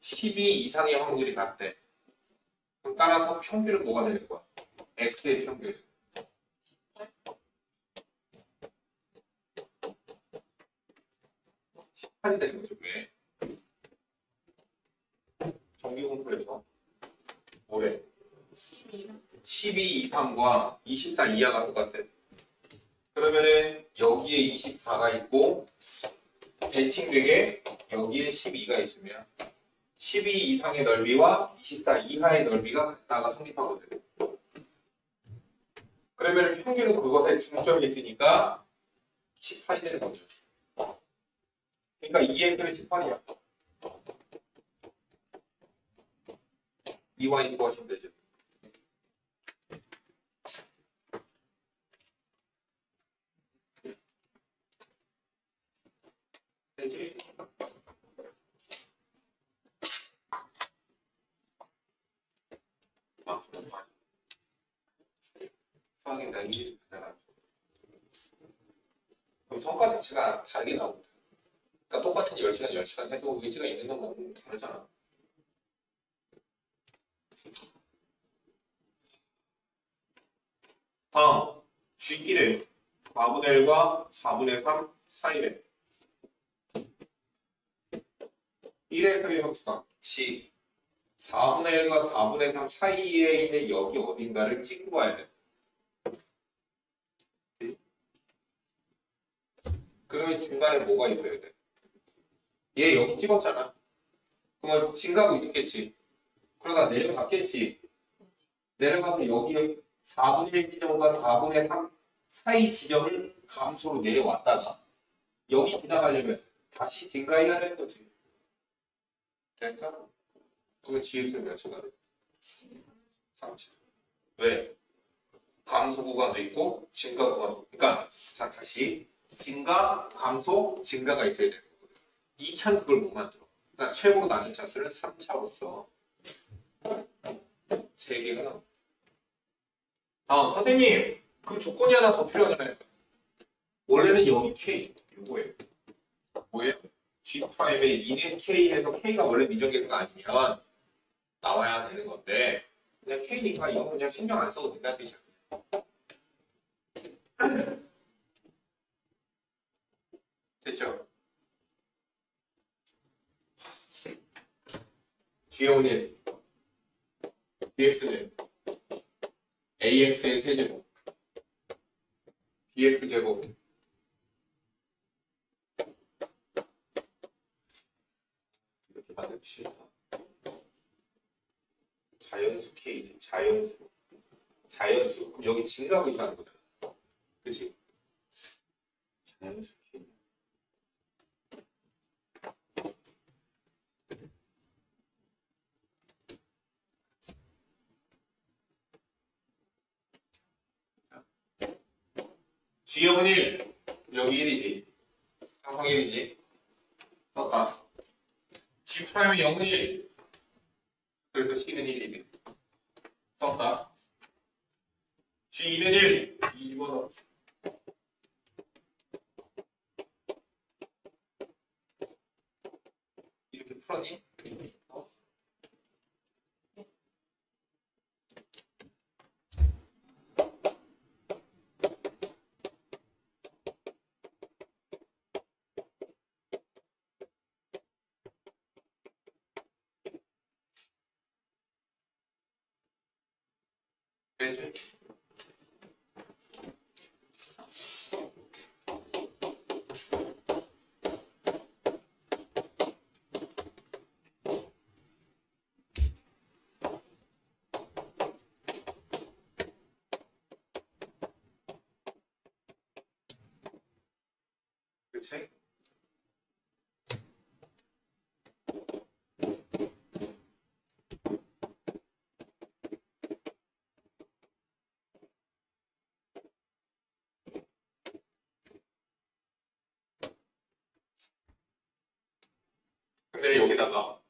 12 이상의 확률이 같대. 그럼 따라서 평균은 뭐가 되는 거야? X의 평균. 판이 되는 거죠. 왜? 정기 공부에서 올해 12. 12 이상과 24 이하가 똑같아. 그러면은 여기에 24가 있고 대칭되게 여기에 12가 있으면 12 이상의 넓이와 24 이하의 넓이가 같다가 성립하거든. 그러면 평균은 그것에 중점이 있으니까 18이 되는 거죠. 그러니까 2x는 18이야. 2y 이 구하시면 되죠. 되지? 아. 수학이 난이 그냥 성과 자체가 다르게 나오거든. 그러니까 똑같은 10시간, 10시간 해도 의지가 있는 건 다르잖아. 다음, G끼를 4분의 1과 4분의 3 사이래. 1에서의 형수가 G 4분의 1과 4분의 3 사이에 있는 여기 어딘가를 찍고 가야 돼. 그러면 중간에 뭐가 있어야 돼? 얘 여기 찍었잖아. 그러면 진가고 있겠지. 그러다 내려갔겠지. 내려가서 여기 4분의 1 지점과 4분의 3 사이 지점을 감소로 내려왔다가 여기 지나가려면 다시 증가해야 되는 거지. 됐어? 그러면 GX는 몇 초가 돼? 3초. 왜? 감소 구간도 있고 증가 구간도. 그러니까 자 다시 증가, 감소, 증가가 있어야 거거든. 2차는 그걸 못 만들어. 그러니까 최고로 낮은 차수는 3차로서 3개가 나와. 다음 선생님 그럼 조건이 하나 더 필요하잖아요. 원래는 여기 K 요거예요. 뭐예요? G 프라임의 2는 K에서 K가 원래 미정계수가 아니면 나와야 되는 건데 그냥 K니까 이거 그냥 신경 안 써도 된다는 뜻이야. 됐죠? 1 dx는 ax의 세제곱 bx 제곱. 이렇게 만들기 싫다. 자연수 k지 자연수 자연수. 여기 증가하고 있다는 거잖아. 그치? 자연수 k G형은 1, 여기 1이지. 항상 1이지. 썼다. G 프라임은 0은 1. 그래서 C는 1이지. 썼다. G2는 1. 이 집어넣어. 이렇게 풀었니? 어? 되지? 그치? 근데 여기다가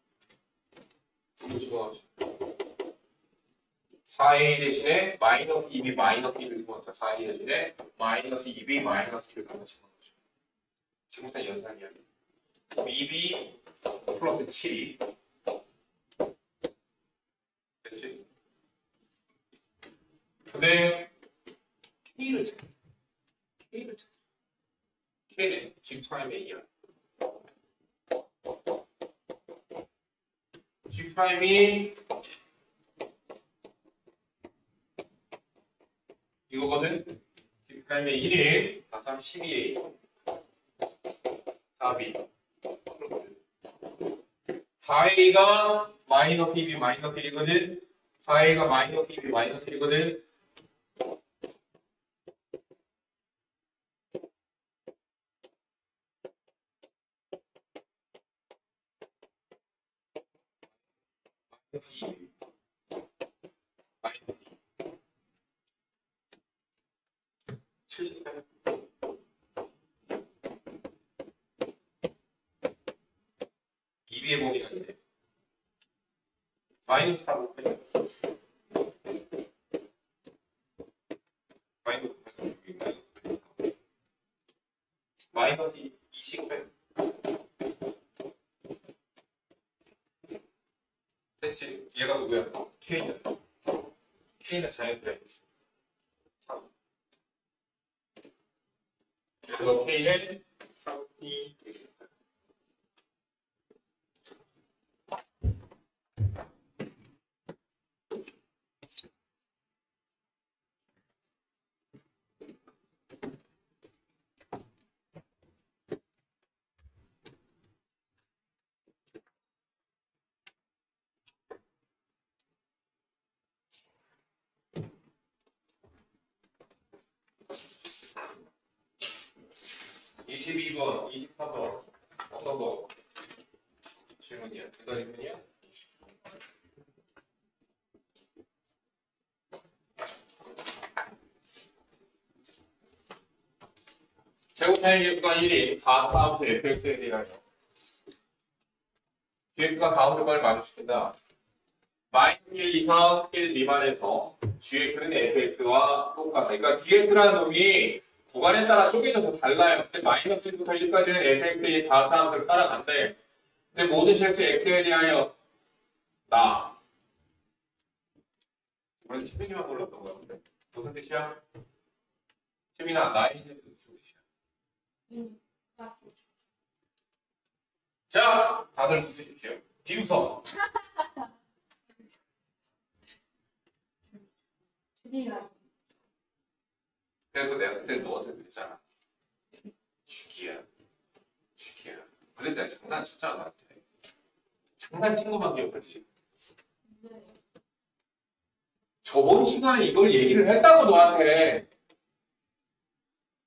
이거 집어넣지 4a 대신에 마이너스 2b 마이너스 1을 집어넣자 4a 대신에 마이너스 2b 마이너스 1을 갖다 집어넣자 지금부터 연산 이야 2b 플러스 7이 됐지? 근데 k를 찾아. K를 찾아. K는 G 프라임 a야. G 프라임이 이거거든. G 프라임의 1이 4, 3, 12A 4B 4A가 마이너스 2B 마이너스 1이거든. 4A가 마이너스 2B 마이너스 1이거든. 마이너스 2B 마이너스 2 78 2B의 범위가 있네. 마이너스 4 곱하기 마이너스 4 마이너스 20배 됐지? 얘가 누구야? K야. K는 자연스레 그래서 K는 3이 되겠습니다. 이십이 번 이십사 번 어떤 거 질문이야? 대답 질문이야? 개수가 1인 4 다음수 fx에 대하여 gx가 다음 조건을 마주시킨다. 마이너스 1 이상 1 미만에서 gx는 fx와 똑같다. 그러니까 gx라는 놈이 구간에 따라 쪼개져서 달라요. 근데 마이너스 1부터 1까지는 fx의 4 다음수를 따라간대. 근데 모든 실수 x에 대하여 나. 이번엔 채민이만 골랐던 거야. 무슨 뜻이야? 채민아. 아, 자, 다들 웃으십시오. 비웃어. 그래서 내가 그때 너한테 그랬잖아. 죽이야. 죽이야. 근데 내가 장난쳤잖아, 나한테. 장난친 것만 기억하지. 네. 저번 시간에 이걸 얘기를 했다고 너한테.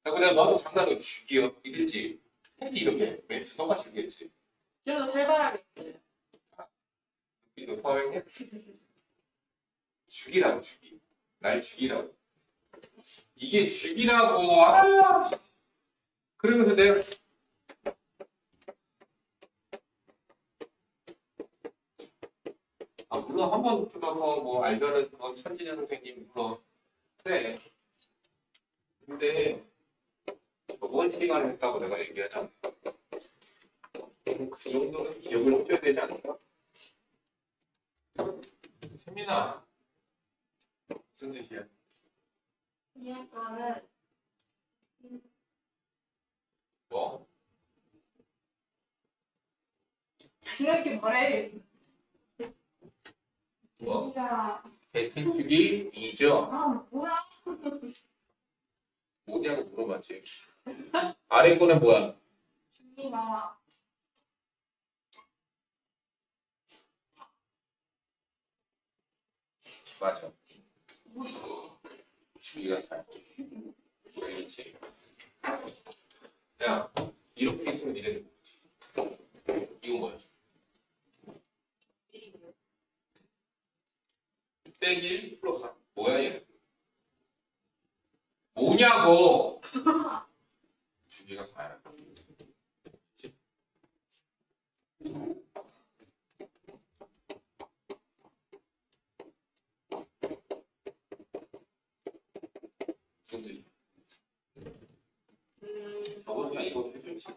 그리고 내가 너한테 장난으로 죽이요. 이랬지. 했지, 이렇게. 멘트 똑같이 얘기했지. 좀더 살벌하게 했어요. 이거 파악했냐? 죽이라고, 죽이. 날 죽이라고. 이게 죽이라고, 아! 그러면서 내가 아, 물론 한 번 들어서 뭐 알면은 그건 천진현 선생님 물론 그래. 근데 저번 시간에 했다고 내가 얘기하잖아. 그 정도는 기억을 해줘야 되지 않을까? 세민아 무슨 뜻이야? 이해가를 뭐? 자신감 있게 말해. 뭐? 대칭축이 2죠? 아 뭐야? 뭐냐고 물어봤지. 아래꺼는 뭐야? 김미마. 맞아. 주기가 다. 알겠지? 야, 이렇게 있으면 니네 이건 뭐야? 빼기 플러스 뭐야 얘? 뭐냐고! 두 개가 4야. 그치? 무슨 뜻이야? 음, 저번에 이거 해줄지.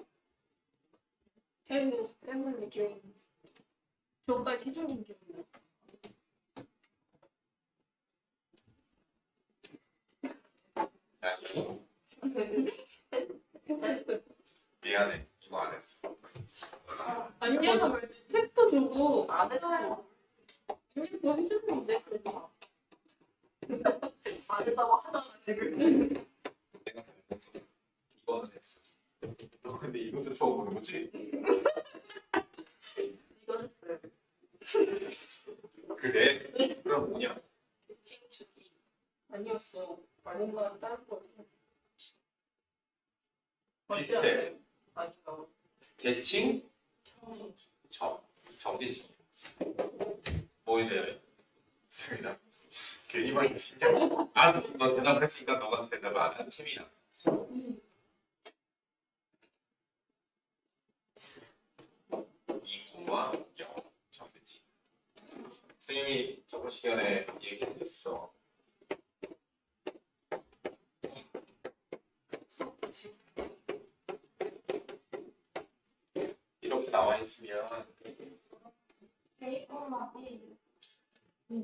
해수, 해수는 기억이 저까지 해주는 기억이 나. 야, 이거 미안해. 이거 안 했어. 아니야, 패스도 주고 안 했어. 이거 뭐 해줬는데, 그래서. 안 했다고 하잖아, 지금. 내가 잘못했어. 이거는 했어. 너 근데 이것도 처음 보는 거지? 이거 했어요. 그래. 그럼 뭐냐? 칭추기. 아니었어. 아닌가 다른 거였어. 비슷해. 아닌가. 대칭. 점. 점대칭. 뭐에 대하여? 승이다. 괜히 말이 쉽냐? 알았어. 너 대답을 했으니까 너가 대답을 안한 팀이야. 이 공과 영 점대칭. 선생님이 저번 시간에 얘기해줬어. 이렇게 나와 있으면.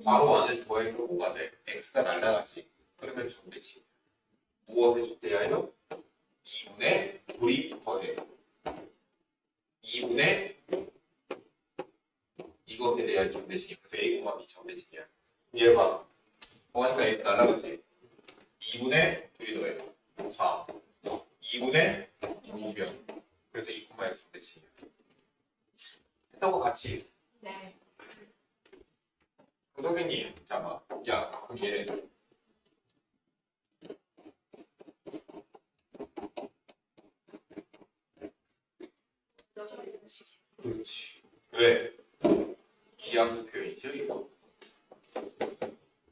바로 안에 더해서 뭐가 돼? x가 날라가지. 그러면 점대칭. 무엇에 대하여? 2분의 불이 더해. 2분의 이것에 대한 점대칭. 그래서 a, b 점대칭이야. 얘 봐. 더하니까 x 날라가지. 2분의 둘이 더해. 4. 2분의 5변. 그래서 2, x 점대칭이야. 했던 거 같이. 네. 그 선생님, 잠깐만. 야, 얘 그렇지. 왜? 기함수 표현이죠, 이거.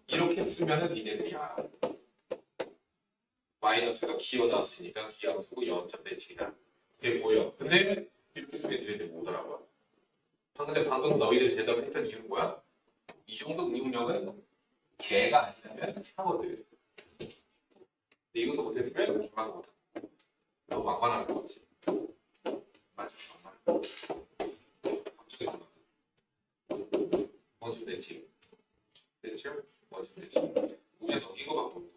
이렇게 쓰면은 니네들이 알아. 마이너스가 기어 나왔으니까 기함수고 연점 대칭이다. 이게 보여. 근데 이렇게 쓰면 니네들이 못 알아봐. 근데 방금 너희들이 대답을 했던 이유는 뭐야? 이 정도 응용력은 개가 아니라면 차거든. 근데 이것도 못했으면 개만 못하. 너무 막만하는 거 같지? 맞아, 막만. 갑자기 나왔어. 원점 대칭. 대칭, 원점 대칭. 우리가 넘긴 거밖에 없고.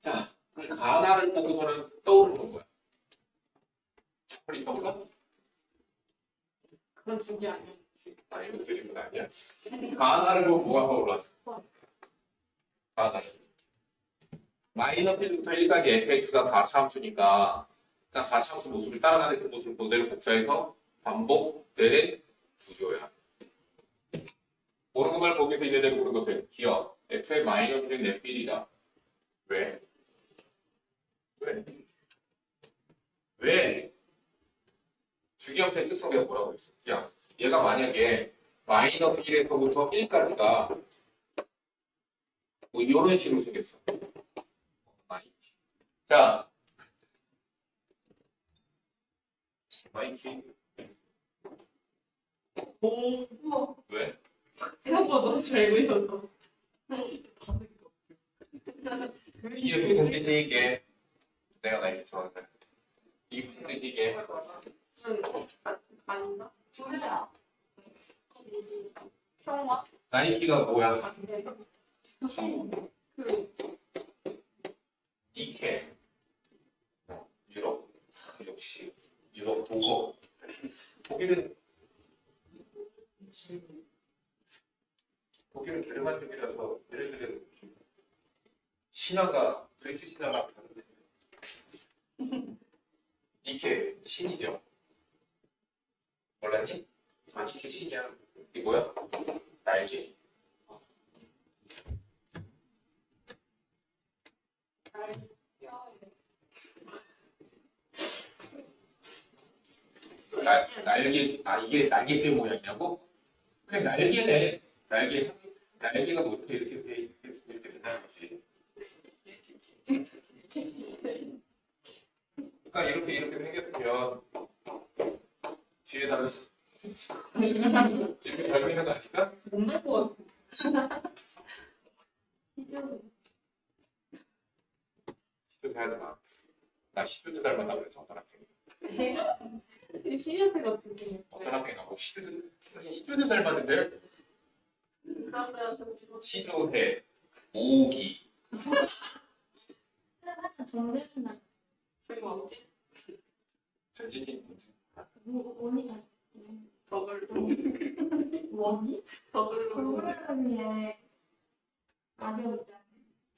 자, 그럼 가나를 보고서는 떠오르는 거야. 철이 떠올라? 진짜 아니야. 아, 드리는 거 아니야? 가나를 보고 뭐가 떠올라? 가나. 마이너스 1부터 1까지 fx가 4차함수니까 그러니까 4차함수 모습을 따라가는 그 모습을 그대로 복사해서 반복되는 구조야. 모르는 말 보기에서 이래대로 보는 것은 기억 f의 마이너스 1은 f1이다. 왜? 왜? 왜? 주기함수의 특성이 뭐라고 했어? 야, 얘가 만약에 마이너스 1에서부터 1까지가 뭐 이런 식으로 생겼어. 나이키. 자, 나이키. 오, 우와. 왜? 생각보다 너무 잘 보여서. 이게 무슨 뜻이게? 내가 나이키 좋아한다. 이게 무슨 뜻이게? 무슨 아, 아닌가? 둘이야. 평화? 나이키가 뭐야? 아닌데. 신. 그 니케. 어, 유럽. 아, 역시 유럽 도거. 독일은 독일은 게르만족이라서 얘네들은 신화가 그리스 신화가 다른데 니케 신이죠. 몰랐니? 아 니케 신이야. 이게 뭐야? 날개. 날, 날개 아 이게 날개뼈 모양이냐고? 그냥 날개네. 날개 날개가 뭐 이렇게 이렇게 돼, 이렇게 이렇게 된다는 거지. 시조새 하지 마. 나 시조새 닮았다 그랬어 어떤 학생이. 시리즈 같은데. 어떤 학생이 나고 시조새 사실 시조새 닮았는데 그러면 좀 뒤로. 시조새, 모기. 살짝 정대준나 지금 어디? 전진이 뭐 원이 아니 음. 더글로. 뭐지? 더글로. 돌고래라니에 악역 있잖아.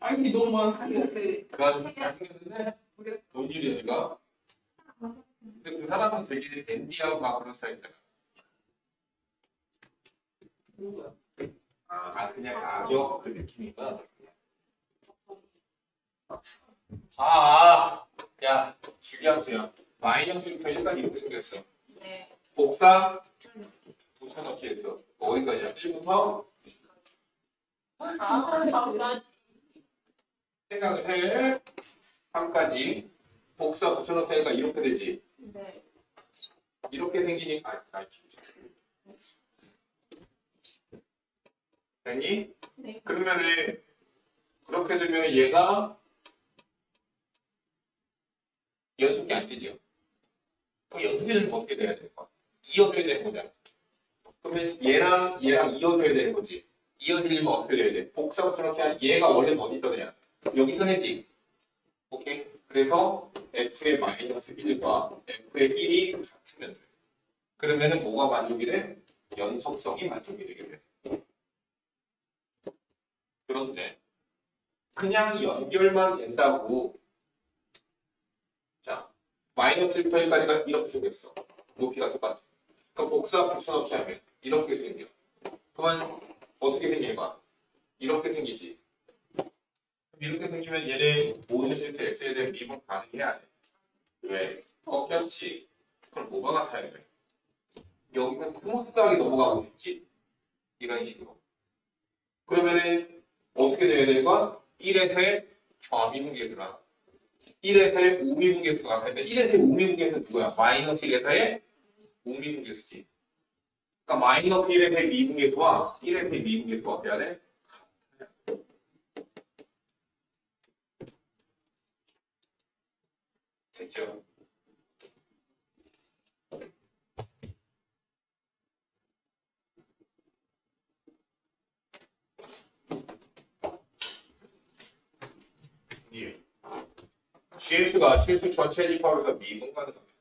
아니 너무 많아. 그 그 아주 잘생겼는데 우리 뭔 일이야 네가? 악역. 근데 그 사람은 되게 누구야? 아, 아 그냥 악역 그 느낌이구나. 아, 야 주기함수야. 마이너스 1부터 1까지 이렇게 생겼어. 네. 복사 붙여넣기 했어. 어디까지야? 1부터 아, 나까지. 생각을 해. 3까지 복사 붙여넣기 하니까 이렇게 되지. 네. 이렇게 생기니까 진짜. 됐니? 네. 그러면은 그렇게 되면 얘가 연속이 안 되죠. 그럼 연속이 되면 어떻게 돼야 되는 거야? 이어져야 되는 거잖아. 그러면 얘랑 얘랑 이어져야 되는 거지. 이어지려면 어떻게 돼야 돼? 복사 붙여넣기 한 얘가 원래 어디 애야? 여기 애지. 오케이. 그래서 f의 마이너스 1과 f의 1이 같으면 돼. 그러면은 뭐가 만족이 돼? 연속성이 만족이 되게 돼. 그런데 그냥 연결만 된다고 자 마이너스 1부터 1까지가 이렇게 생겼어. 높이가 똑같아. 그럼 복사 붙여넣기 하면 이렇게 생겨. 그러면 어떻게 거야? 이렇게 생기지. 이렇게 생기면 얘네 모든 실수 x에 대한 미분 가능해야 돼. 왜? 꺾였지. 그럼 뭐가 같아야 돼? 여기서 스무스하게 넘어가고 싶지? 이런 식으로. 그러면은 어떻게 돼야 거야? 1에서의 좌미분계수랑 1에서의 우미분계수가 같아야 돼. 1에서의 우미분계수는 누구야? 마이너스 1에서의 우미분계수지. 그러니까 마이너스 1에서의 미분계수와 1에서의 미분계수가 어떻게 해야 돼? 같아야 돼. 됐죠? 예. GX가 실수 전체 집합에서 미분 가능합니다.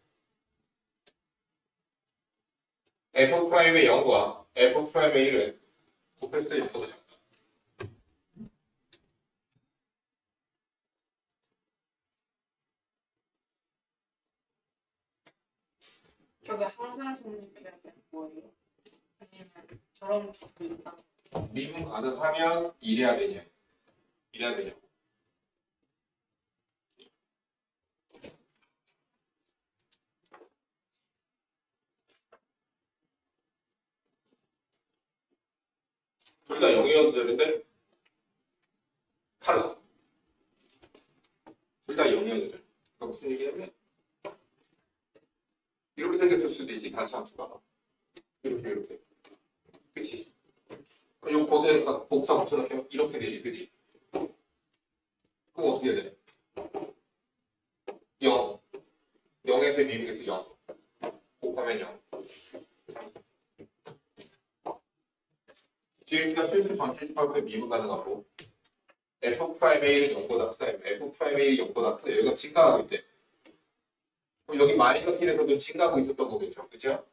F 프라임의 0과 F 프라임의 1은 곱했을 때 0보다 작다. 저게 항상 성립해야 되는 거예요? 아니면 저런 식도 있다? 미분 가능하면 이래야 되냐? 이래야 되냐? 둘 다 0이어도 되는데 탈락. 둘 다 0이어도 돼. 그러니까 무슨 얘기냐면 이렇게 생겼을 수도 있지 단체 함수가 이렇게 이렇게 그치? 요 고대로 각 복사 붙여넣으면 이렇게 되지, 그지? 그럼 어떻게 해야 돼? 0. 0에서 미분에서 0. 곱하면 0. GX가 실수 전체 집합에서 미분 가능하고 F 프라임의 1은 0보다 크다. F 프라임의 1이 0보다 크다. 여기가 증가하고 있대. 여기 마이너스 1에서도 증가하고 있었던 거겠죠, 그죠?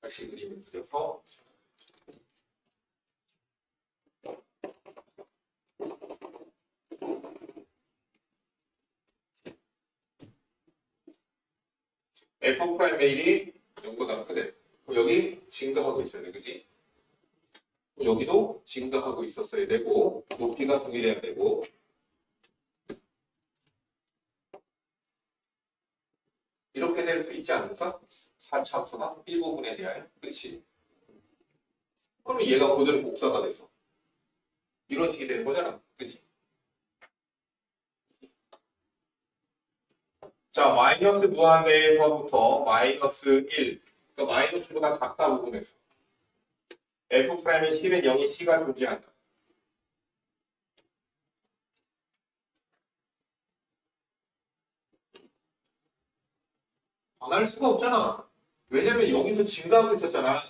다시 그림을 그려서 F 프라임의 1이 0보다 크대. 그럼 여기 증가하고 있어야 돼, 그지? 여기도 증가하고 있었어야 되고 높이가 동일해야 되고 이렇게 될 수 있지 않을까? 4차 함수가 1부분에 대하여 그렇지? 그러면 얘가 그대로 복사가 돼서 이런 식이 되는 거잖아, 그치? 자, 마이너스 무한대에서부터 마이너스 1, 그러니까 마이너스 1보다 작다 부분에서 f 프라임의 실은 0이 c가 존재한다. 변할 수가 없잖아. 왜냐면 여기서 증가하고 있었잖아.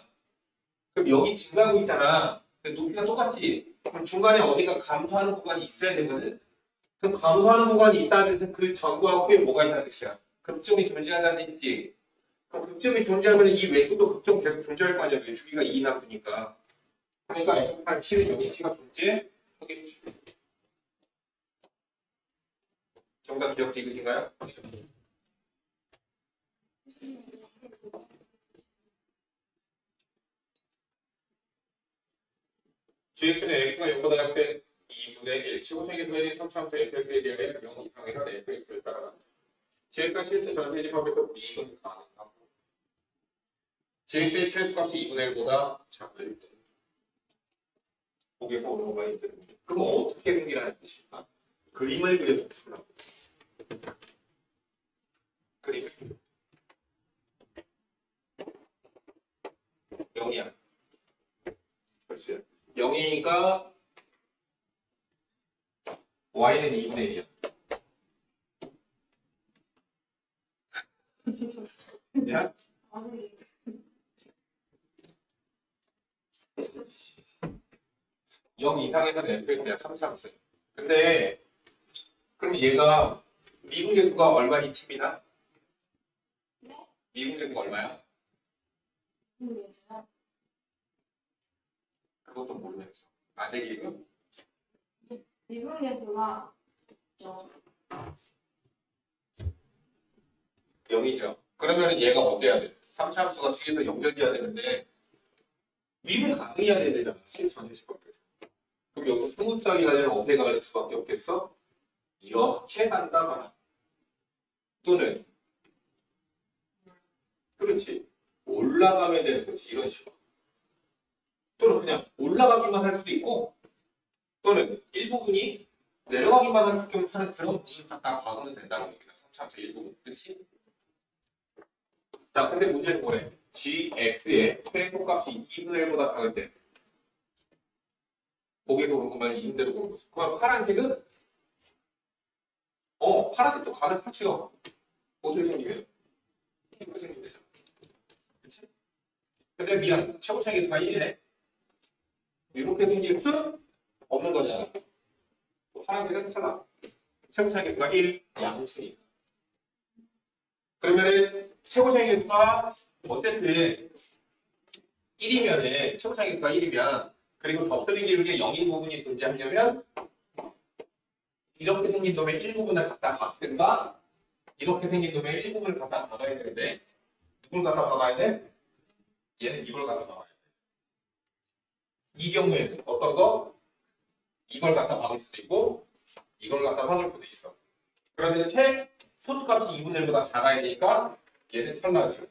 그럼 여기 증가하고 있잖아. 높이가 똑같지. 그럼 중간에 어디가 감소하는 구간이 있어야 되거든. 그럼 감소하는 구간이 있다는 뜻은 그 전과 후에 뭐가 있다는 뜻이야. 급점이 존재한다는 뜻이지. 그럼 급점이 존재하면 이 왼쪽도 급점 계속 존재할 거 아니야. 왜 주기가 2 남으니까. 그러니까 F'랑 C는 여기 C가 존재하겠지. 정답 기억 디귿인가요? GX는 X가 0보다 작된 2분의 1, 최고차기 소액의 3차함수 FX에 대하여 0 이상이란 FX를 따라 GX가 실제 전세집합에서 미익은 가능하고 GX의 최소값이 2분의 1보다 작을 때 거기에서 얼마가 있는 그럼 어떻게 생기라는 뜻일까? 그림을 그려서 풀라고. 그림 0이야 글쎄요 0이니까 y는 2분의 1이야. 야, 0 이상에서는 fx야 3차함수. 근데 그럼 얘가 미분계수가 얼마니 팁이나? 네? 미분계수가 얼마야? 그것도 모르면서. 아재 기금? 미분계수가 어, 0이죠. 그러면 얘가 어때야 돼? 3차 함수가 뒤에서 연결돼야 되는데 미분 가능해야 되잖아. 실수 전체 집합에서. 그럼 여기서 스무스하게 가려면 어떻게 갈 수밖에 없겠어? 이렇게 간다거나 또는 그렇지 올라가면 되는 거지 이런 식으로 또는 그냥 올라가기만 할 수도 있고 또는 일부분이 내려가기만 하게끔 하는 그런 부분을 갖다 박으면 된다는 얘기다 3차함수 일부분 그치? 자 근데 문제는 뭐래 gx의 최소값이 2분의 1보다 작을 때 거기에서 오는 것만 있는 대로 보는 거죠. 그럼 파란색은 어 파란색도 가능하죠. 어떻게 생기면 이렇게 생기면 되죠. 근데 미안 최고차이가 1이네. 이렇게 생길 수 없는 거잖아. 파란색은 탈락. 최고차이가 1 양수니까. 그러면은 최고차이 개수가 어쨌든 1이면은 최고차이 개수가 1이면 그리고 접선의 기울기에 0인 부분이 존재하려면 이렇게 생긴 놈의 일부분을 갖다 박든가 이렇게 생긴 놈의 일부분을 갖다 박아야 되는데 누굴 갖다 박아야 돼? 얘는 이걸 갖다 박아야 돼. 이 경우에는 어떤 거? 이걸 갖다 박을 수도 있고 이걸 갖다 박을 수도 있어. 그런데 최 소수값이 2분의 1보다 작아야 되니까 얘는 탈락이에요.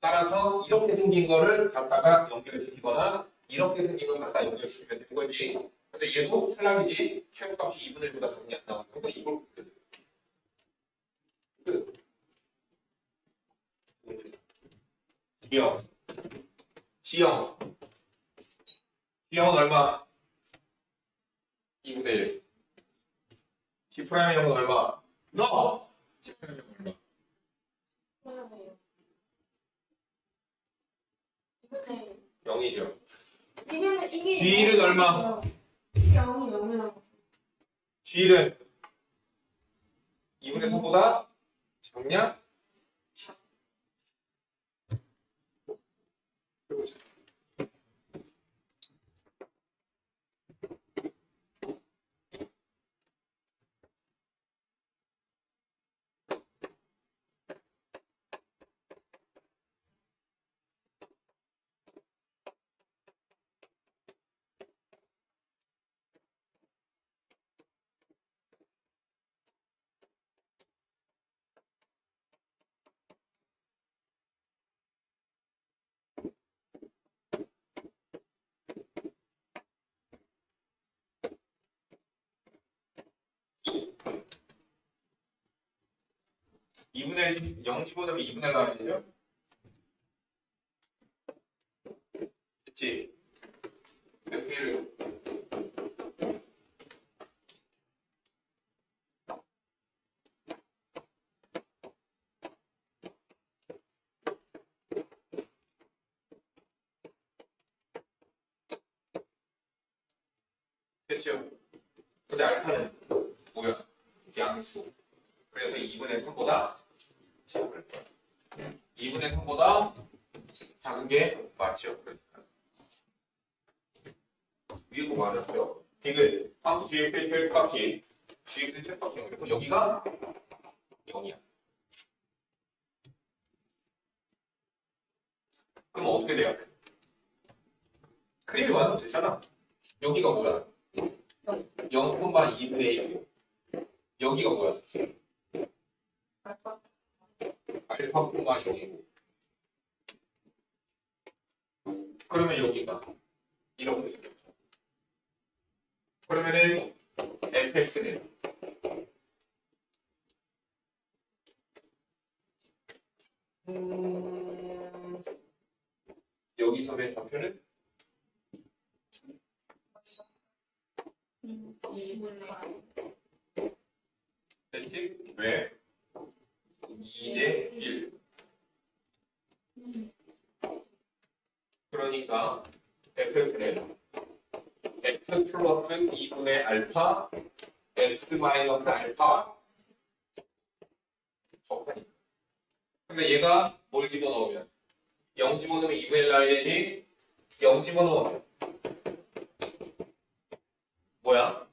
따라서 이렇게 생긴 거를 갖다가 연결시키거나 이렇게 생긴 걸 갖다 연결시키면 되는 거지. 근데 얘도 탈락이지. 최고값이 2분의 1보다 작은 게안 나오니까 그러니까 이걸 보면 돼. 끝. D형. G형. G형은 얼마? 2분의 1. G 프라임 형은 얼마? 너! G 프라임 형은 얼마? 뭐예요? 이번에 0이죠. 이게는 이게 G는 얼마? G 0이 0이 나고 G는 2분의 3보다 작냐? 영지보다면 2분의 1 나와야 되죠? 마이너스 알파 적하니까. 근데 얘가 뭘 집어넣으면 0 집어넣으면 2분의 1 나야지 0 집어넣으면 뭐야?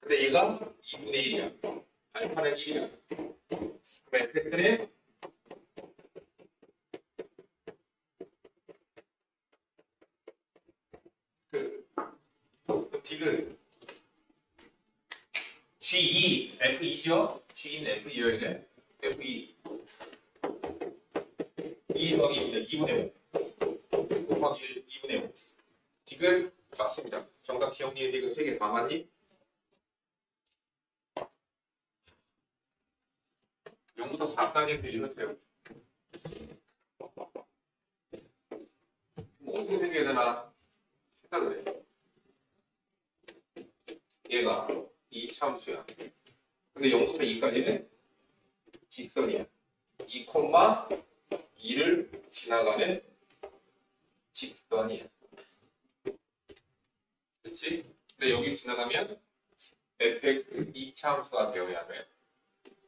근데 얘가 2분의 1이야. 알파는 1이야. 그럼 그, 그 디귿 G2, F2죠? G2는 F2여야 돼. F2 2 더하기 2분의 5 곱하기 1, 2분의 5 디귿 맞습니다. 정답 기억 니은 디귿 3개 다 맞니? 0부터 4까지 해서 이렇대요. 그럼 어떻게 생겨야 되나 생각을 해. 얘가 이 참수야. 근데 0부터 2까지는 직선이야. 2 콤마 2를 지나가는 직선이야. 그렇지? 근데 여기 지나가면 fx 2차함수가 되어야 돼.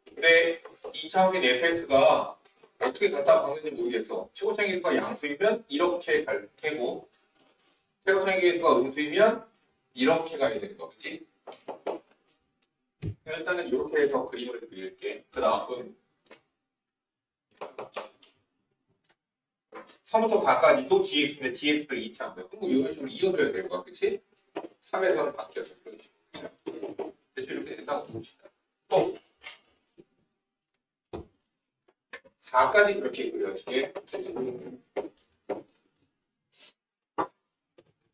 근데 2차함수인 fx가 어떻게 갖다 박는지 모르겠어. 최고차항의 수가 양수이면 이렇게 갈 테고 최고차항의 수가 음수이면 이렇게 가야 되는 거, 그치? 일단은 이렇게 해서 그림을 그릴게. 그 다음은 3부터 4까지 또 gx인데 gx도 2차. 그럼 뭐 이런 식으로 이어져야 되는 거야, 그치? 3에서는 바뀌어서 그런 식으로. 대충 이렇게 된다고 봅시다. 또 4까지 그렇게 그려지게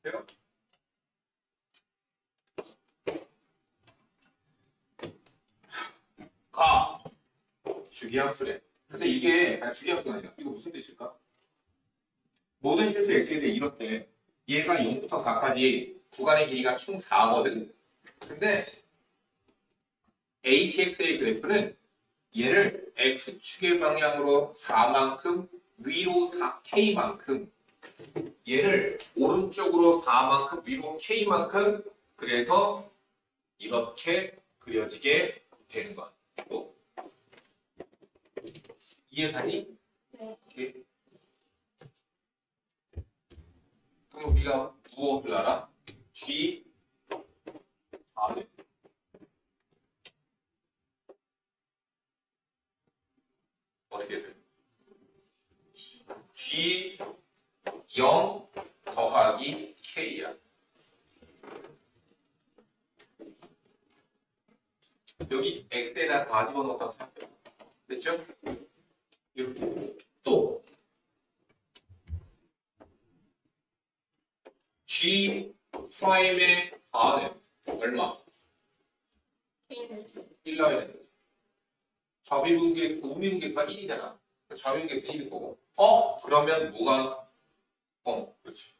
돼요? 가 주기함수래. 근데 이게 아니, 주기함수가 아니라 이거 무슨 뜻일까? 모든 실수 x에 대해 이렇대. 얘가 0부터 4까지 구간의 길이가 총 4거든. 근데 hx의 그래프는 얘를 x축의 방향으로 4만큼 위로 4k만큼 얘를 오른쪽으로 4만큼 위로 k만큼 그래서 이렇게 그려지게 되는 거야. 또 이해가니? 네. 그럼 우리가 무엇을 알아? G 아, 네. 어떻게 돼? G 0 더하기 K야. 여기 X에다 4 집어넣었다고 생각해요. 됐죠? 이렇게. 또 G 프라임의 4는 얼마? 1 넣어야 돼. 좌미분계에서 우미분계에서가 1이잖아. 좌미분계에서 1인 거고. 어? 그러면 뭐가? 어, 그렇지.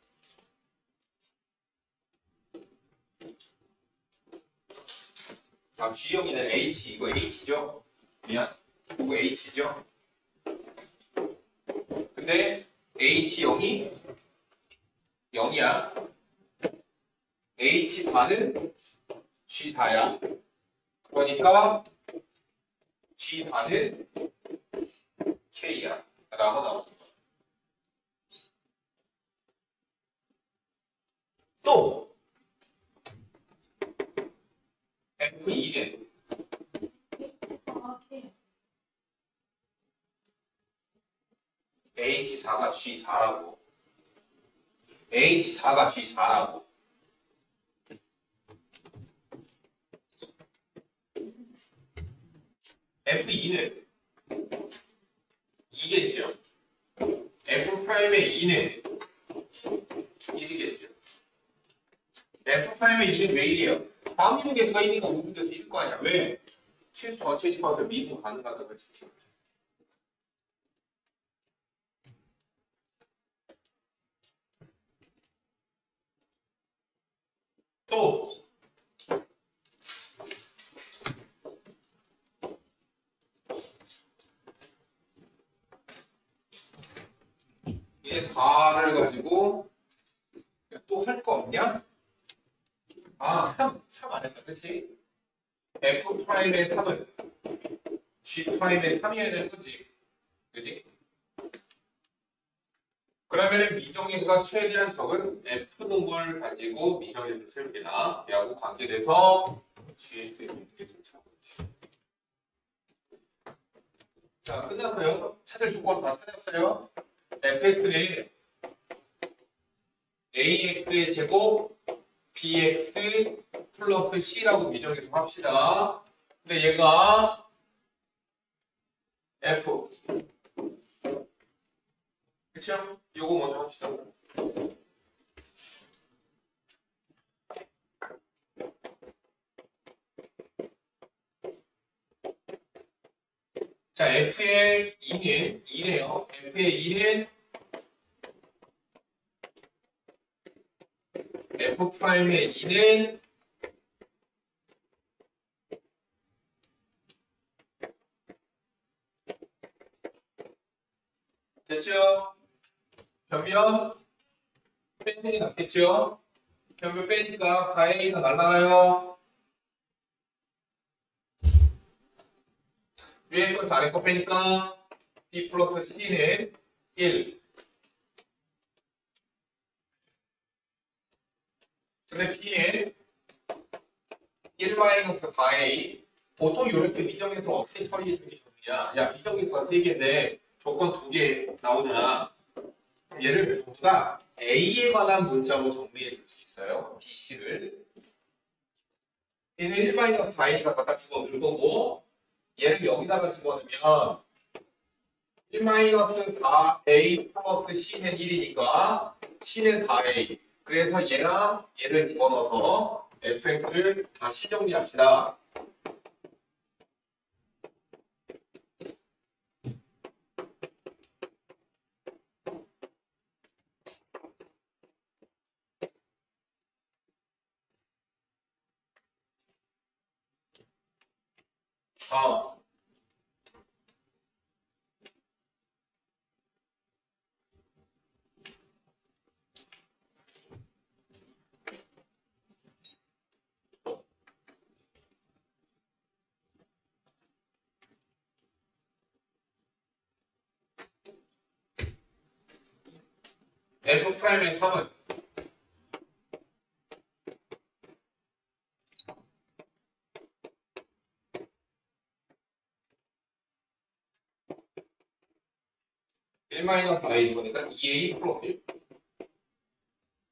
자, G형이는 H, 이거 H죠? 미안. 이거 H죠? 근데 H형이 0이야. H4는 G4야. 그러니까 G4는 K야. 라고 거야. 또 F2는 H가 K. H4가 G4라고. H4가 G4라고. F2는 2겠죠. F'의 2는 1이겠죠. F'의 2는 왜 1이에요? 다미분 계수가 1이니까 우분 계수 1일 거 아니야. 왜? 최소 전체 집합에서 미분 가능하다고 했지. 또 이제 다를 가지고 또 할 거 없냐? 아, 3, 3 안 했다, 그치? F 프라임의 3은 G 프라임의 3이어야 되는 거지, 그치? 그러면 미정계수가 최대한 적은 F 놈을 가지고 미정계수를 세우기나 하고 관계돼서 GX의 미정계수를 찾아보지. 자, 끝났어요. 찾을 조건 다 찾았어요. fx는 ax의 제곱 bx 플러스 c라고 미정해서 합시다. 근데 얘가 f 그쵸? 요거 먼저 합시다. 자, f의 2는 2네요. f의 2는 f 프라임의 2는 됐죠? 변면 빼는 게 낫겠죠? 변면 빼니까 4a가 날라가요. 위에 거 4에 거 빼니까 b 플러스 c는 1. 근데 b는 1 마이너스 4a 보통 이렇게 미정에서 어떻게 처리해 좋느냐 야 미정에서가 3개인데 조건 2개 나오잖아 얘를 전부 다 a에 관한 문자로 정리해 줄 수 있어요? B, c를. 얘는 1 마이너스 4a가 갖다 집어넣을 거고 얘를 여기다가 집어넣으면 1 마이너스 4a 플러스 c는 1이니까 c는 4a 그래서 얘랑 얘를 집어넣어서 fx를 다시 정리합시다. 아, f 프라임의 3은 일 마이너스 a 집어니까 2a 플러스 1.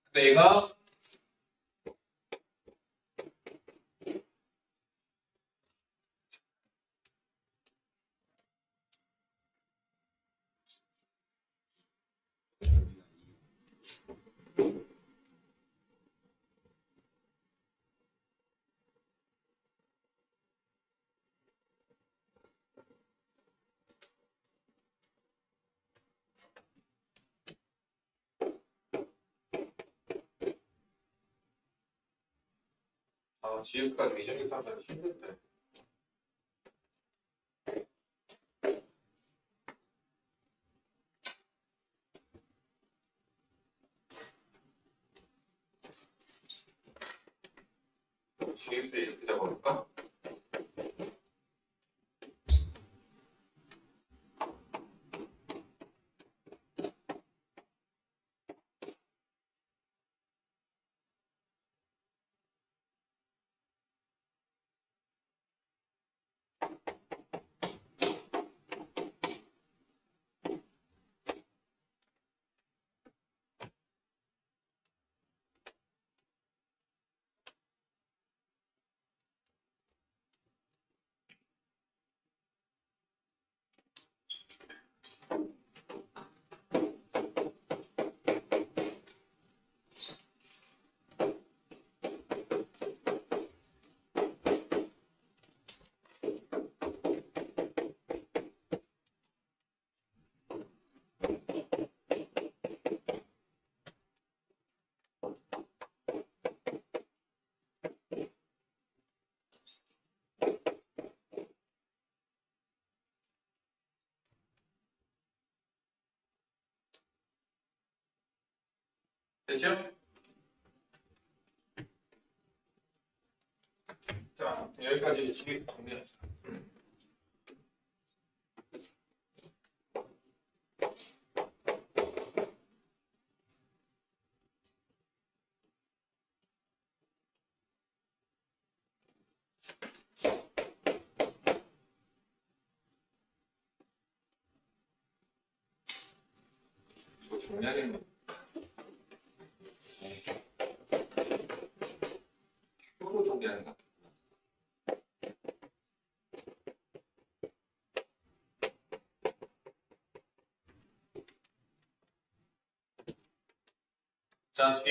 근데 얘가 아, GS까지 미정이 타면 됐죠? 자, 여기까지 정리합시다. 이거 정리하겠네. 큐로 정리하는 거. 자,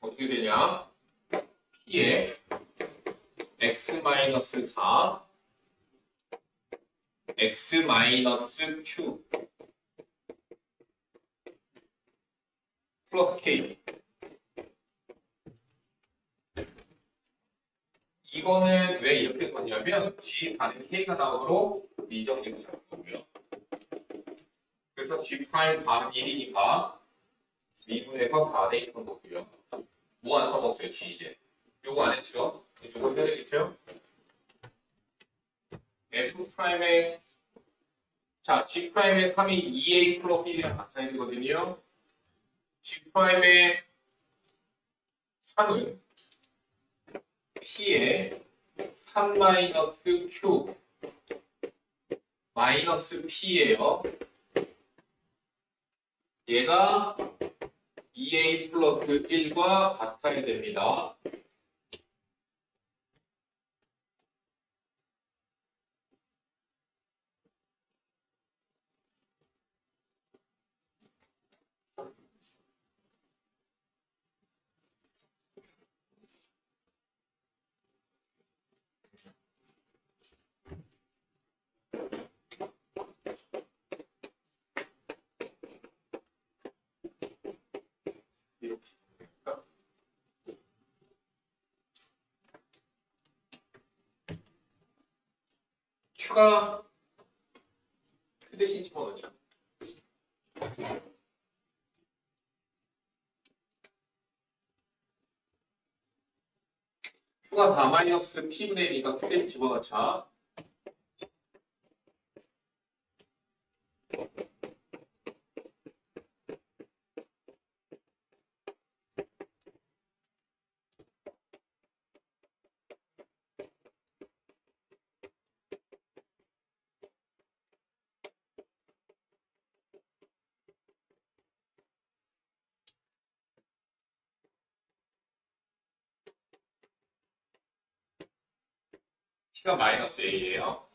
어떻게 되냐? P에 x-4 x-q 플러스 k 이거는 왜 이렇게 썼냐면 g 반은 k가 나오므로 미정리를 잡은 거고요. 그래서 g 프라임 반은 1이니까 미분에서 4대 1은 거고요. 무한 써먹었어요 g 이제. 요거 안 했죠? 요거 해야 되겠죠? f 프라임의 자 g 프라임의 3이 2a 플러스 1이랑 같아야 되거든요. g 프라임의 3은 p의 3 마이너스 q 마이너스 p예요. 얘가 2a 플러스 1과 같아야 됩니다. 추가 그 대신 집어넣자. 추가 4 마이너스 p분의 2가 그 대신 집어넣자. T가 마이너스 a예요.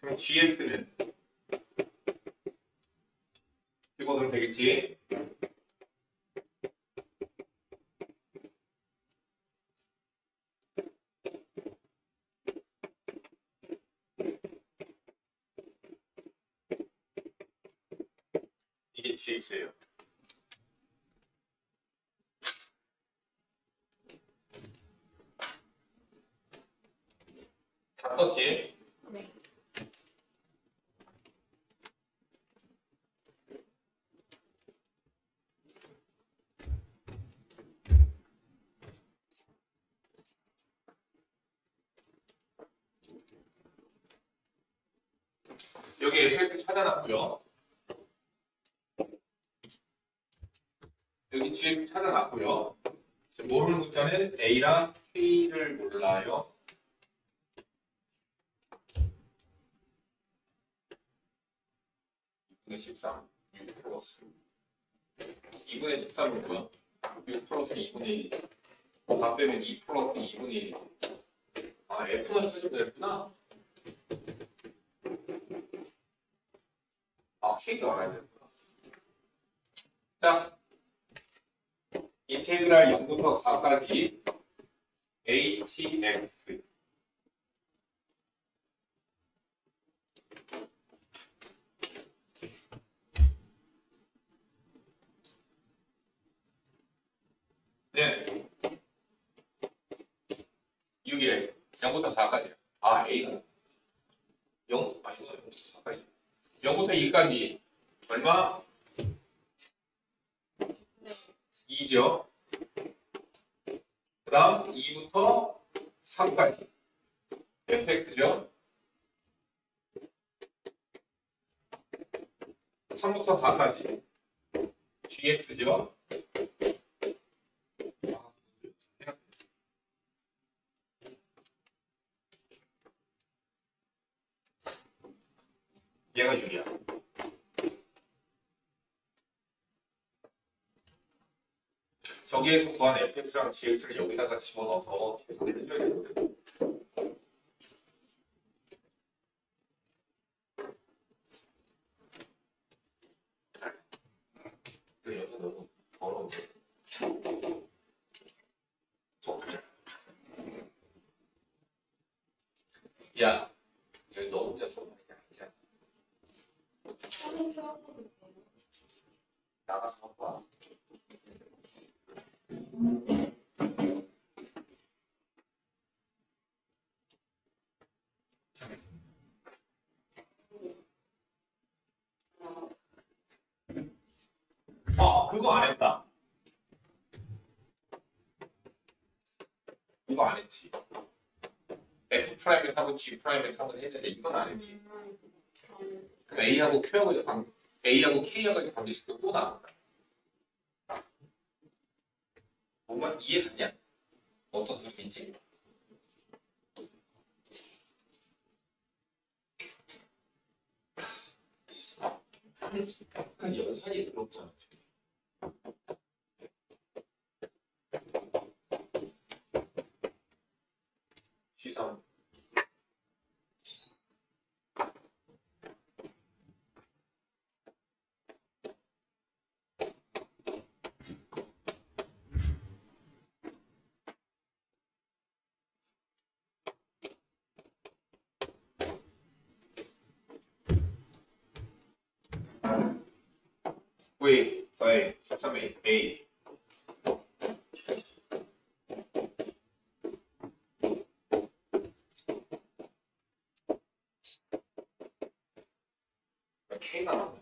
그럼 gx는 이거 넣으면 되겠지? 이게 gx예요. 다 썼지? 네. 여기 fx 찾아놨고요. 여기 gx 찾아놨고요. 지금 모르는 문자는 a랑 k를 몰라요. 2분의 13, 6 플러스 2분의 13은 뭐야? 6 플러스 2분의 1이지. 4 빼면 2 플러스 2분의 1이지. 아, F만 찾으면 되구나. 아, K가 알아야 되는구나. 자, 인테그랄 0부터 4까지 hx 네. 6이래. 0부터 4까지야. 아, A가 0, 아, 이거 0부터 4까지. 0부터 2까지 얼마? 네. 2죠. 그 다음 2부터 3까지. fx죠. 3부터 4까지. gx죠. 얘가 6이야. 저기에서 구한 fx랑 gx를 여기다가 집어넣어서 계산을 해줘야 되거든. 이거 여기서 너무 더러운데. 저- 야, 여기 너 혼자 손 아니야? 이제 하는 수업거든요. 나가서 봐. 아, 그거 안 했다. 이거 안 했지. F 프라임의 3은 G 프라임의 3은 했는데 이건 안 했지. 음, 그럼 그럼 A하고 Q하고의 관 A하고 K하고의 관계식도 또 나온다. 뭔가 이해하냐? 어떤 그림인지? 약간 연산이 더럽잖아. 지금. G3 9에 4에 13에 A K가 나온다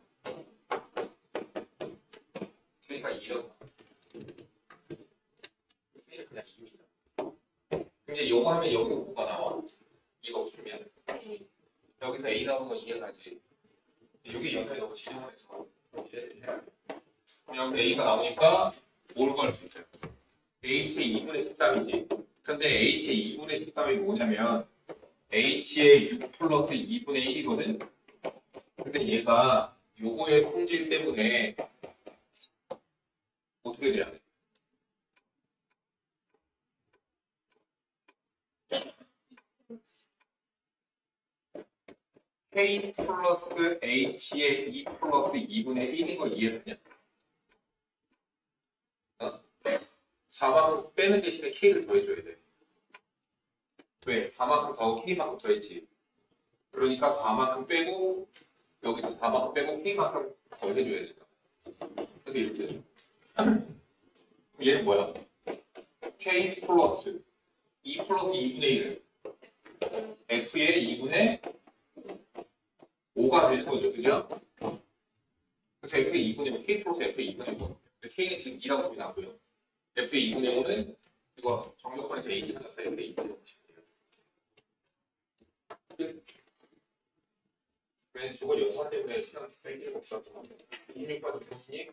K가 2라고 K를 그냥 2입니다 이제 하면 여기 뭐가 나와? 이거 풀면 여기서 A 나오는 건 이해가지 여기 연산이 너무 지저분해서 이해를 해야 돼 그럼 여기 A가 나오니까 뭘 구할 수 있어요? H의 2분의 13이지. 근데 H의 2분의 13이 뭐냐면 H의 6 플러스 2분의 1이거든. 근데 얘가 요거의 성질 때문에 어떻게 돼야 돼? K 플러스 H의 2 플러스 2분의 1인 거 이해되냐? 4만큼 빼는 대신에 K를 더해줘야 돼. 왜? 4만큼 더하고 K만큼 더했지. 그러니까 4만큼 빼고 여기서 4만큼 빼고 K만큼 더해줘야 된다. 그래서 이렇게 해줘. 얘는 뭐야? K 플러스 2 플러스 2분의 1을 F의 2분의 5가 되는 거죠. 그죠? 그래서 F의 2분의 5, K 플러스 F의 2분의 5. K는 지금 2라고 표현하고요. F의 2분의 5는 이거 정력권에서 A 찾아서 F의 2분의 5 치면 돼요. 때문에 저거 연산 때문에 시간 뺄 없었던 것 같아요. 26까지 보니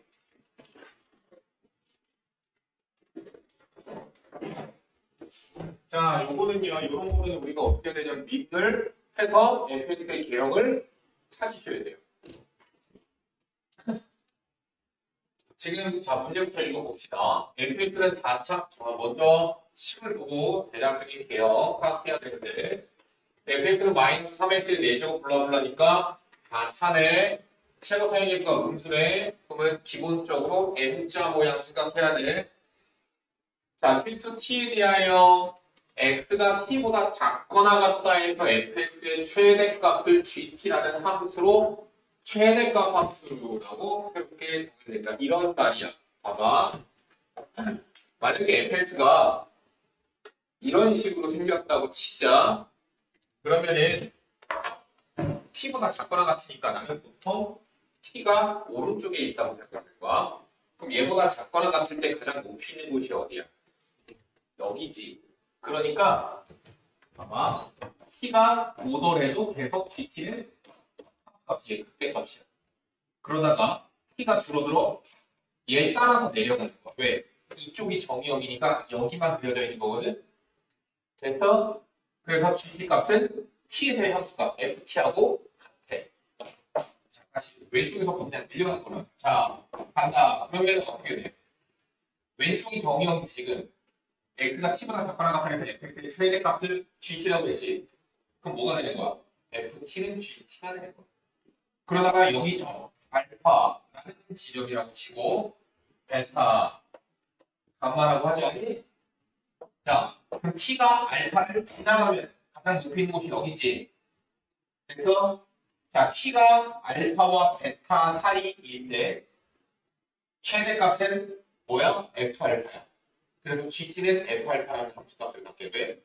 자, 요거는요, 이런 거는 우리가 어떻게 되냐면 믹을 해서 fx의 개형을 찾으셔야 돼요. 지금 자 문제부터 읽어봅시다. fx는 4차 먼저 식을 보고 대략적인 개형 파악해야 되는데 fx는 마이너스 3x의 4제곱 블라블라니까 4탄의 최고 사용계수가 음수네 그러면 기본적으로 n자 모양 생각해야 돼. 자 실수 t에 대하여 x가 t보다 작거나 같다 해서 fx의 최대값을 gt라는 함수로 최대값 함수라고 새롭게 정의된다. 이런 말이야. 봐봐. 만약에 fx가 이런 식으로 생겼다고 치자. 그러면은 t보다 작거나 같으니까 나는 보통 t가 오른쪽에 있다고 생각할 거야. 그럼 얘보다 작거나 같을 때 가장 높이 있는 곳이 어디야? 여기지. 그러니까 봐봐. t가 오더라도 계속 gt는 값이 극대 값이야. 그러다가 t가 줄어들어 얘 따라서 내려가는 거야. 왜? 이쪽이 정의역이니까 여기만 그려져 있는 거거든. 됐어? 그래서 gt 값은 t에서의 함수가 ft하고 같아. 자, 다시 왼쪽에서 그냥 밀려가는 거라. 자, 간다. 그러면 어떻게 돼? 왼쪽이 정의역 지금 x가 t보다 작거나 같아 해서 fx의 최대 값을 gt라고 했지. 그럼 뭐가 되는 거야? ft는 gt가 되는 거야. 그러다가 여기 저 알파라는 지점이라고 치고 베타 감마라고 않니? 자, 그럼 t가 알파를 지나가면 가장 높이 있는 곳이 여기지. 그래서 자 t가 알파와 베타 사이일 때 최대값은 뭐야? f 알파야. 그래서 gt는 f 알파라는 함수값을 갖게 돼.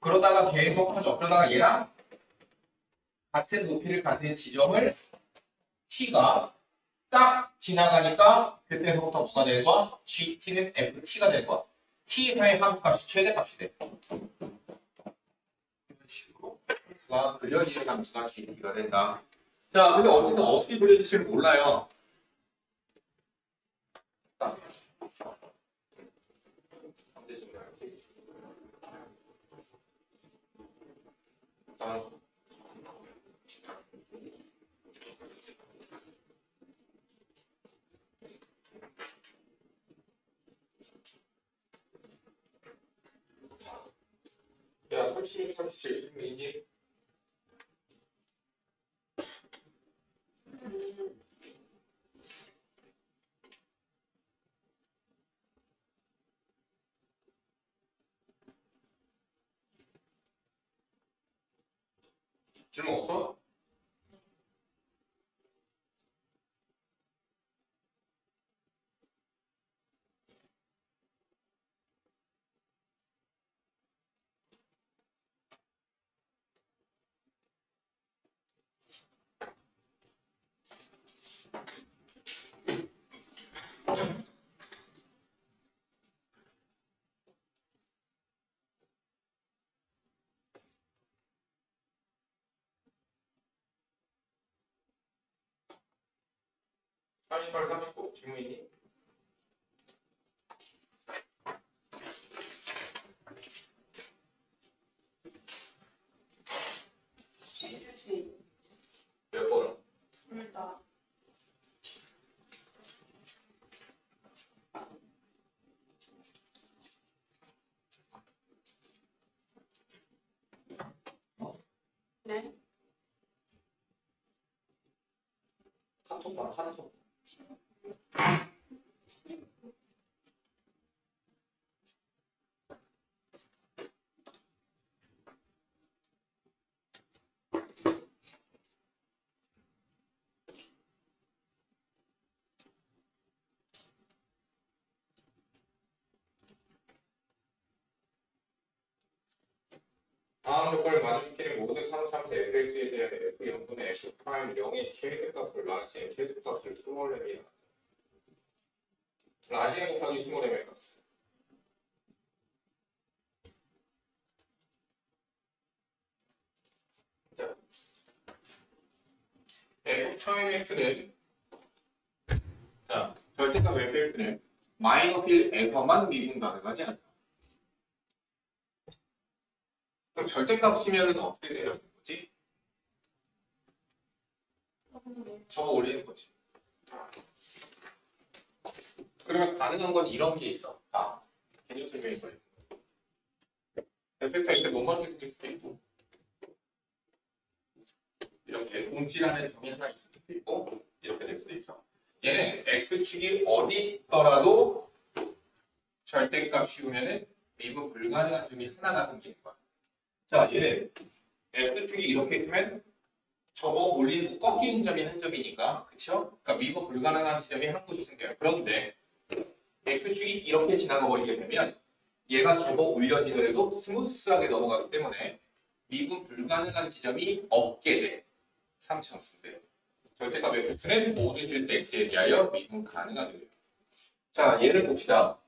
그러다가 계속 하죠. 그러다가 얘랑 같은 높이를 갖는 지점을 t가 딱 지나가니까 그때부터 뭐가 되는 거야? gt는 ft가 되는 거야. t 사이 함수값이 최대값이 돼. 이런 식으로 함수가 그려지는 함수가 gt가 된다. 자, 근데 어쨌든 어떻게 그려질지를 몰라요. 자. 啊。呀，他是他写的名字。You. 38, 39 직무인이 해주지 몇 어? 네. 번? 둘다. 다음 조건을 만족시키는 모든 삼차함수 fx에 대한 f 0분의 f 프라임 0의 최대 값을 large m 최소 값을 small m이야. large m 곱하기 small m의 값. 자. 프라임 x는 자 절대값 fx는 마이너스 1에서만 미분 가능하지 않다. 그럼 절대값이면 어떻게 되는 거지? 적어 올리는 거지. 그러면 가능한 건 이런 게 있어. 아, 개념 거. fx가 이렇게 노멀하게 생길 수도 있고 이렇게 동질하는 점이 하나 있을 수도 있고 이렇게 될 수도 있어. 얘는 x축이 어디 있더라도 절대값 씌우면은 미분 불가능한 점이 하나가 생기는 거야. 자, 얘는 x축이 이렇게 있으면 저거 올리는 거 꺾이는 점이 한 점이니까, 그쵸? 그러니까 미분 불가능한 지점이 한 곳이 생겨요. 그런데 x축이 이렇게 지나가 버리게 되면 얘가 저거 올려지더라도 스무스하게 넘어가기 때문에 미분 불가능한 지점이 없게 돼. 3차 함수인데 절대값 fx는 모든 실수 x에 대하여 미분 가능하게 자 얘를 봅시다.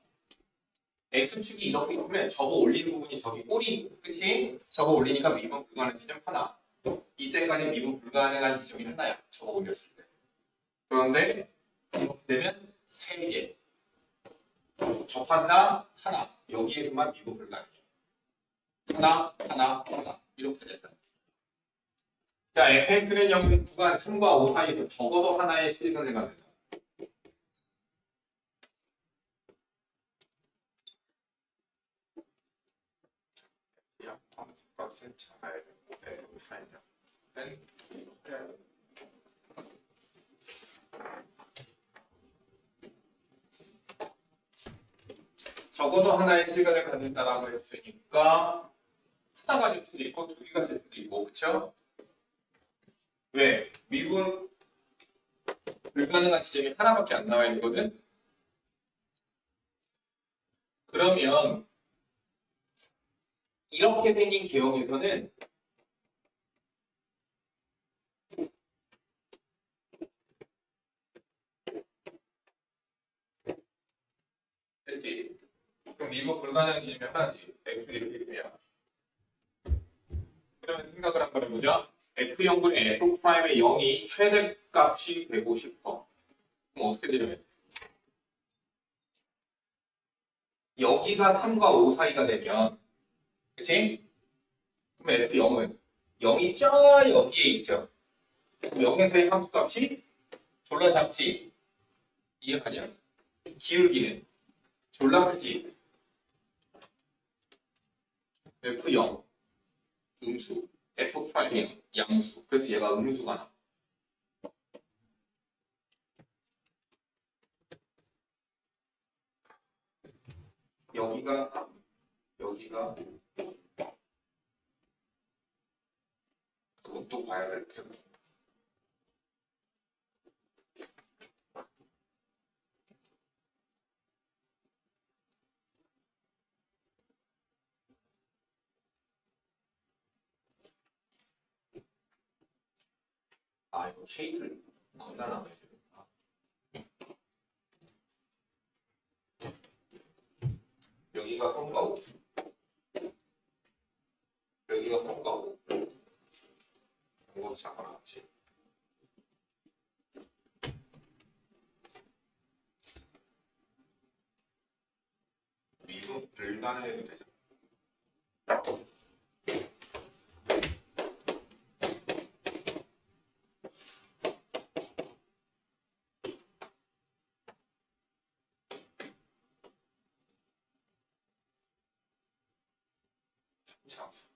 X축이 이렇게 있으면 저거 올리는 부분이 저기 꼬리 그치? 저거 올리니까 미분 불가능한 지점 하나. 이때까지 미분 불가능한 지점이 하나야. 저거 올렸을 때. 그런데 이렇게 되면 세 개. 접한다 하나. 여기에서만 미분 불가능해. 하나 하나 하나. 이렇게 된다. 자 fx는 0 구간 3과 5 사이에서 적어도 하나의 실근을 갖는다 야, 값은 잡아야 되고 F 프라임이다. N 이렇게 해야 돼. 적어도 하나의 실근을 갖는다라고 했으니까 하나 가질 수도 있고 두 개 가질 수도 있고 그렇죠? 왜? 미분 불가능한 지점이 하나밖에 안 나와 있는 거든? 그러면 이렇게 생긴 개형에서는 그렇지? 그럼 불가능한 지점이 하나지 x 이렇게 있으면 그러면 생각을 한번 해보자 F0분의 F 프라임의 0이 최대값이 되고 싶어. 그럼 어떻게 되냐면 여기가 3과 5 사이가 되면 그치? 그럼 F0은 0이 저 여기에 있죠. 그럼 0에서의 함수값이 졸라 작지? 이해 가냐? 기울기는 졸라 크지? F0 음수 F 프라임이 양수. 그래서 얘가 음수가 나. 여기가 3, 여기가 그것도 봐야 될 테고. 아 이거 케이스를 나와야 되겠다. 여기가 3과 5 여기가 3과 5 이거 잡아놨지. 미분 불가능해도 되죠 참수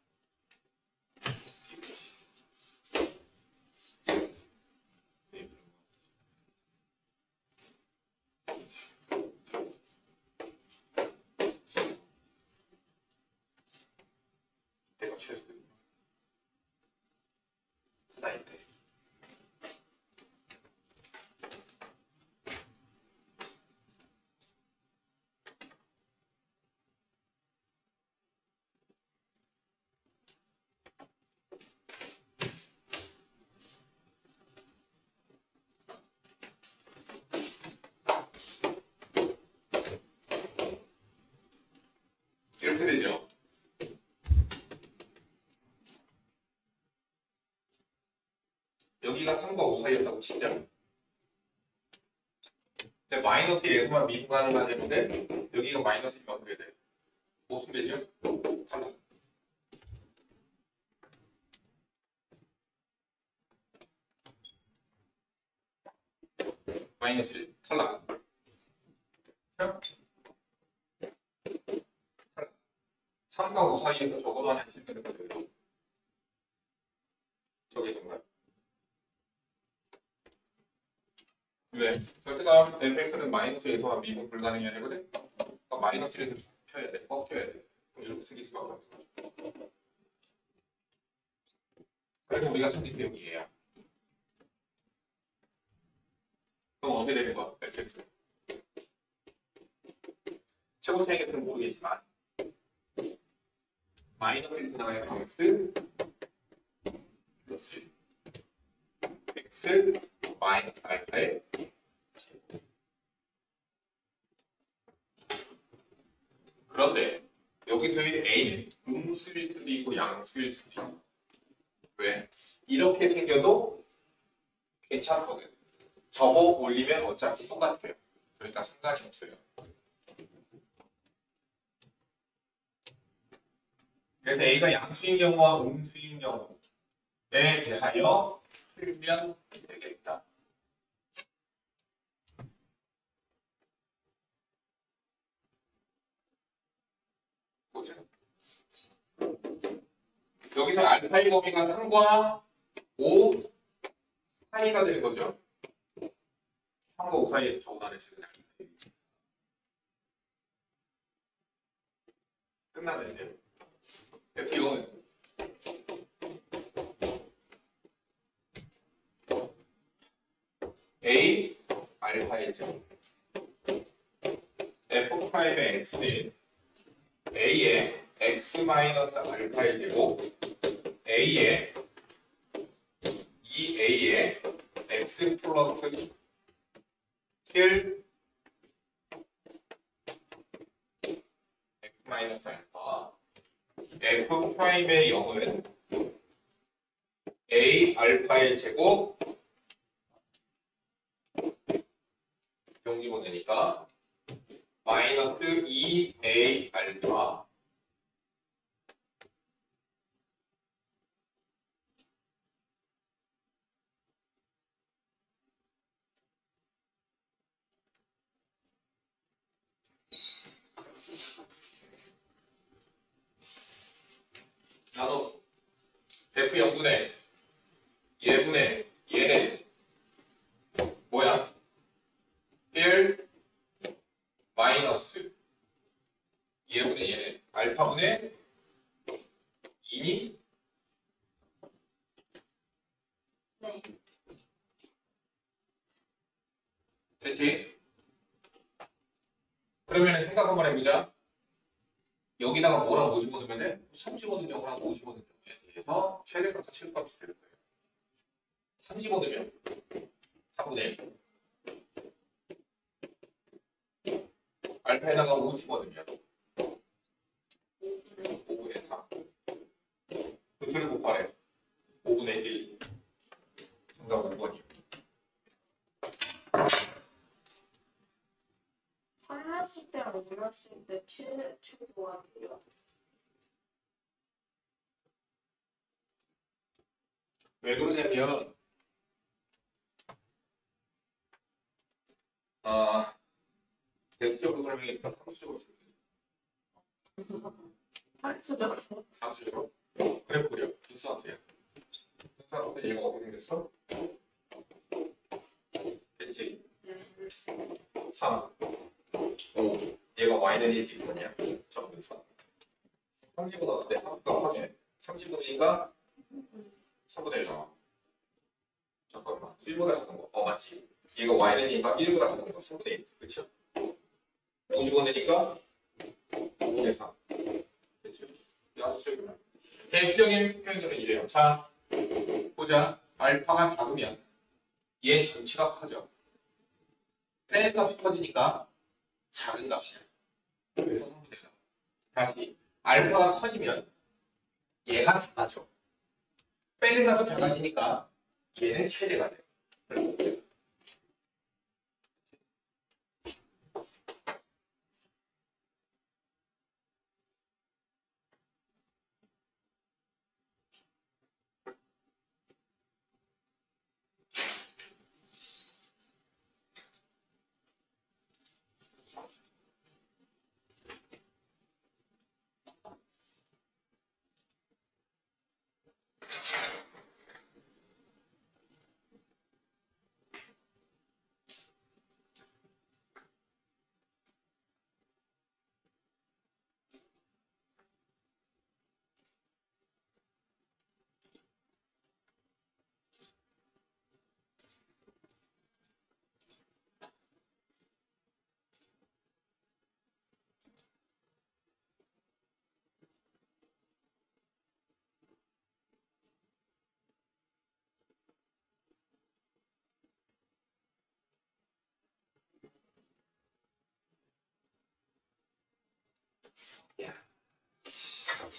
내가 최소 하나일 때 이렇게 되죠. 시작. 근데 마이너스 1에서만 미분하는 거 아닌데, 여기가 마이너스 1면 어떻게 돼? 플러스에서 미분 불가능이 아니거든. 그러니까 아, 마이너스에서 없어요. 그래서 A가 양수인 경우와 음수인 경우에 대하여 풀면 되겠다. 여기서 알파이 범위가 3과 F0분의 예분의 예네 뭐야? 1 마이너스 예분의 예네 알파분의 2니? 네. 됐지? 그러면 생각 한번 해보자. 여기다가 뭐라고 뭐 집어넣으면 돼? 3 집어넣으면 5 집어넣으면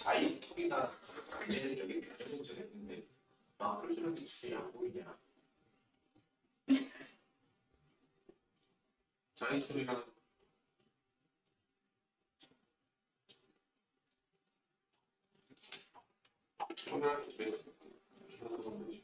자이스톡이나 얘는 여기 변형을 했는데 아 그럴수록 기출이 안 보이냐? 자이스톡이랑 오늘 몇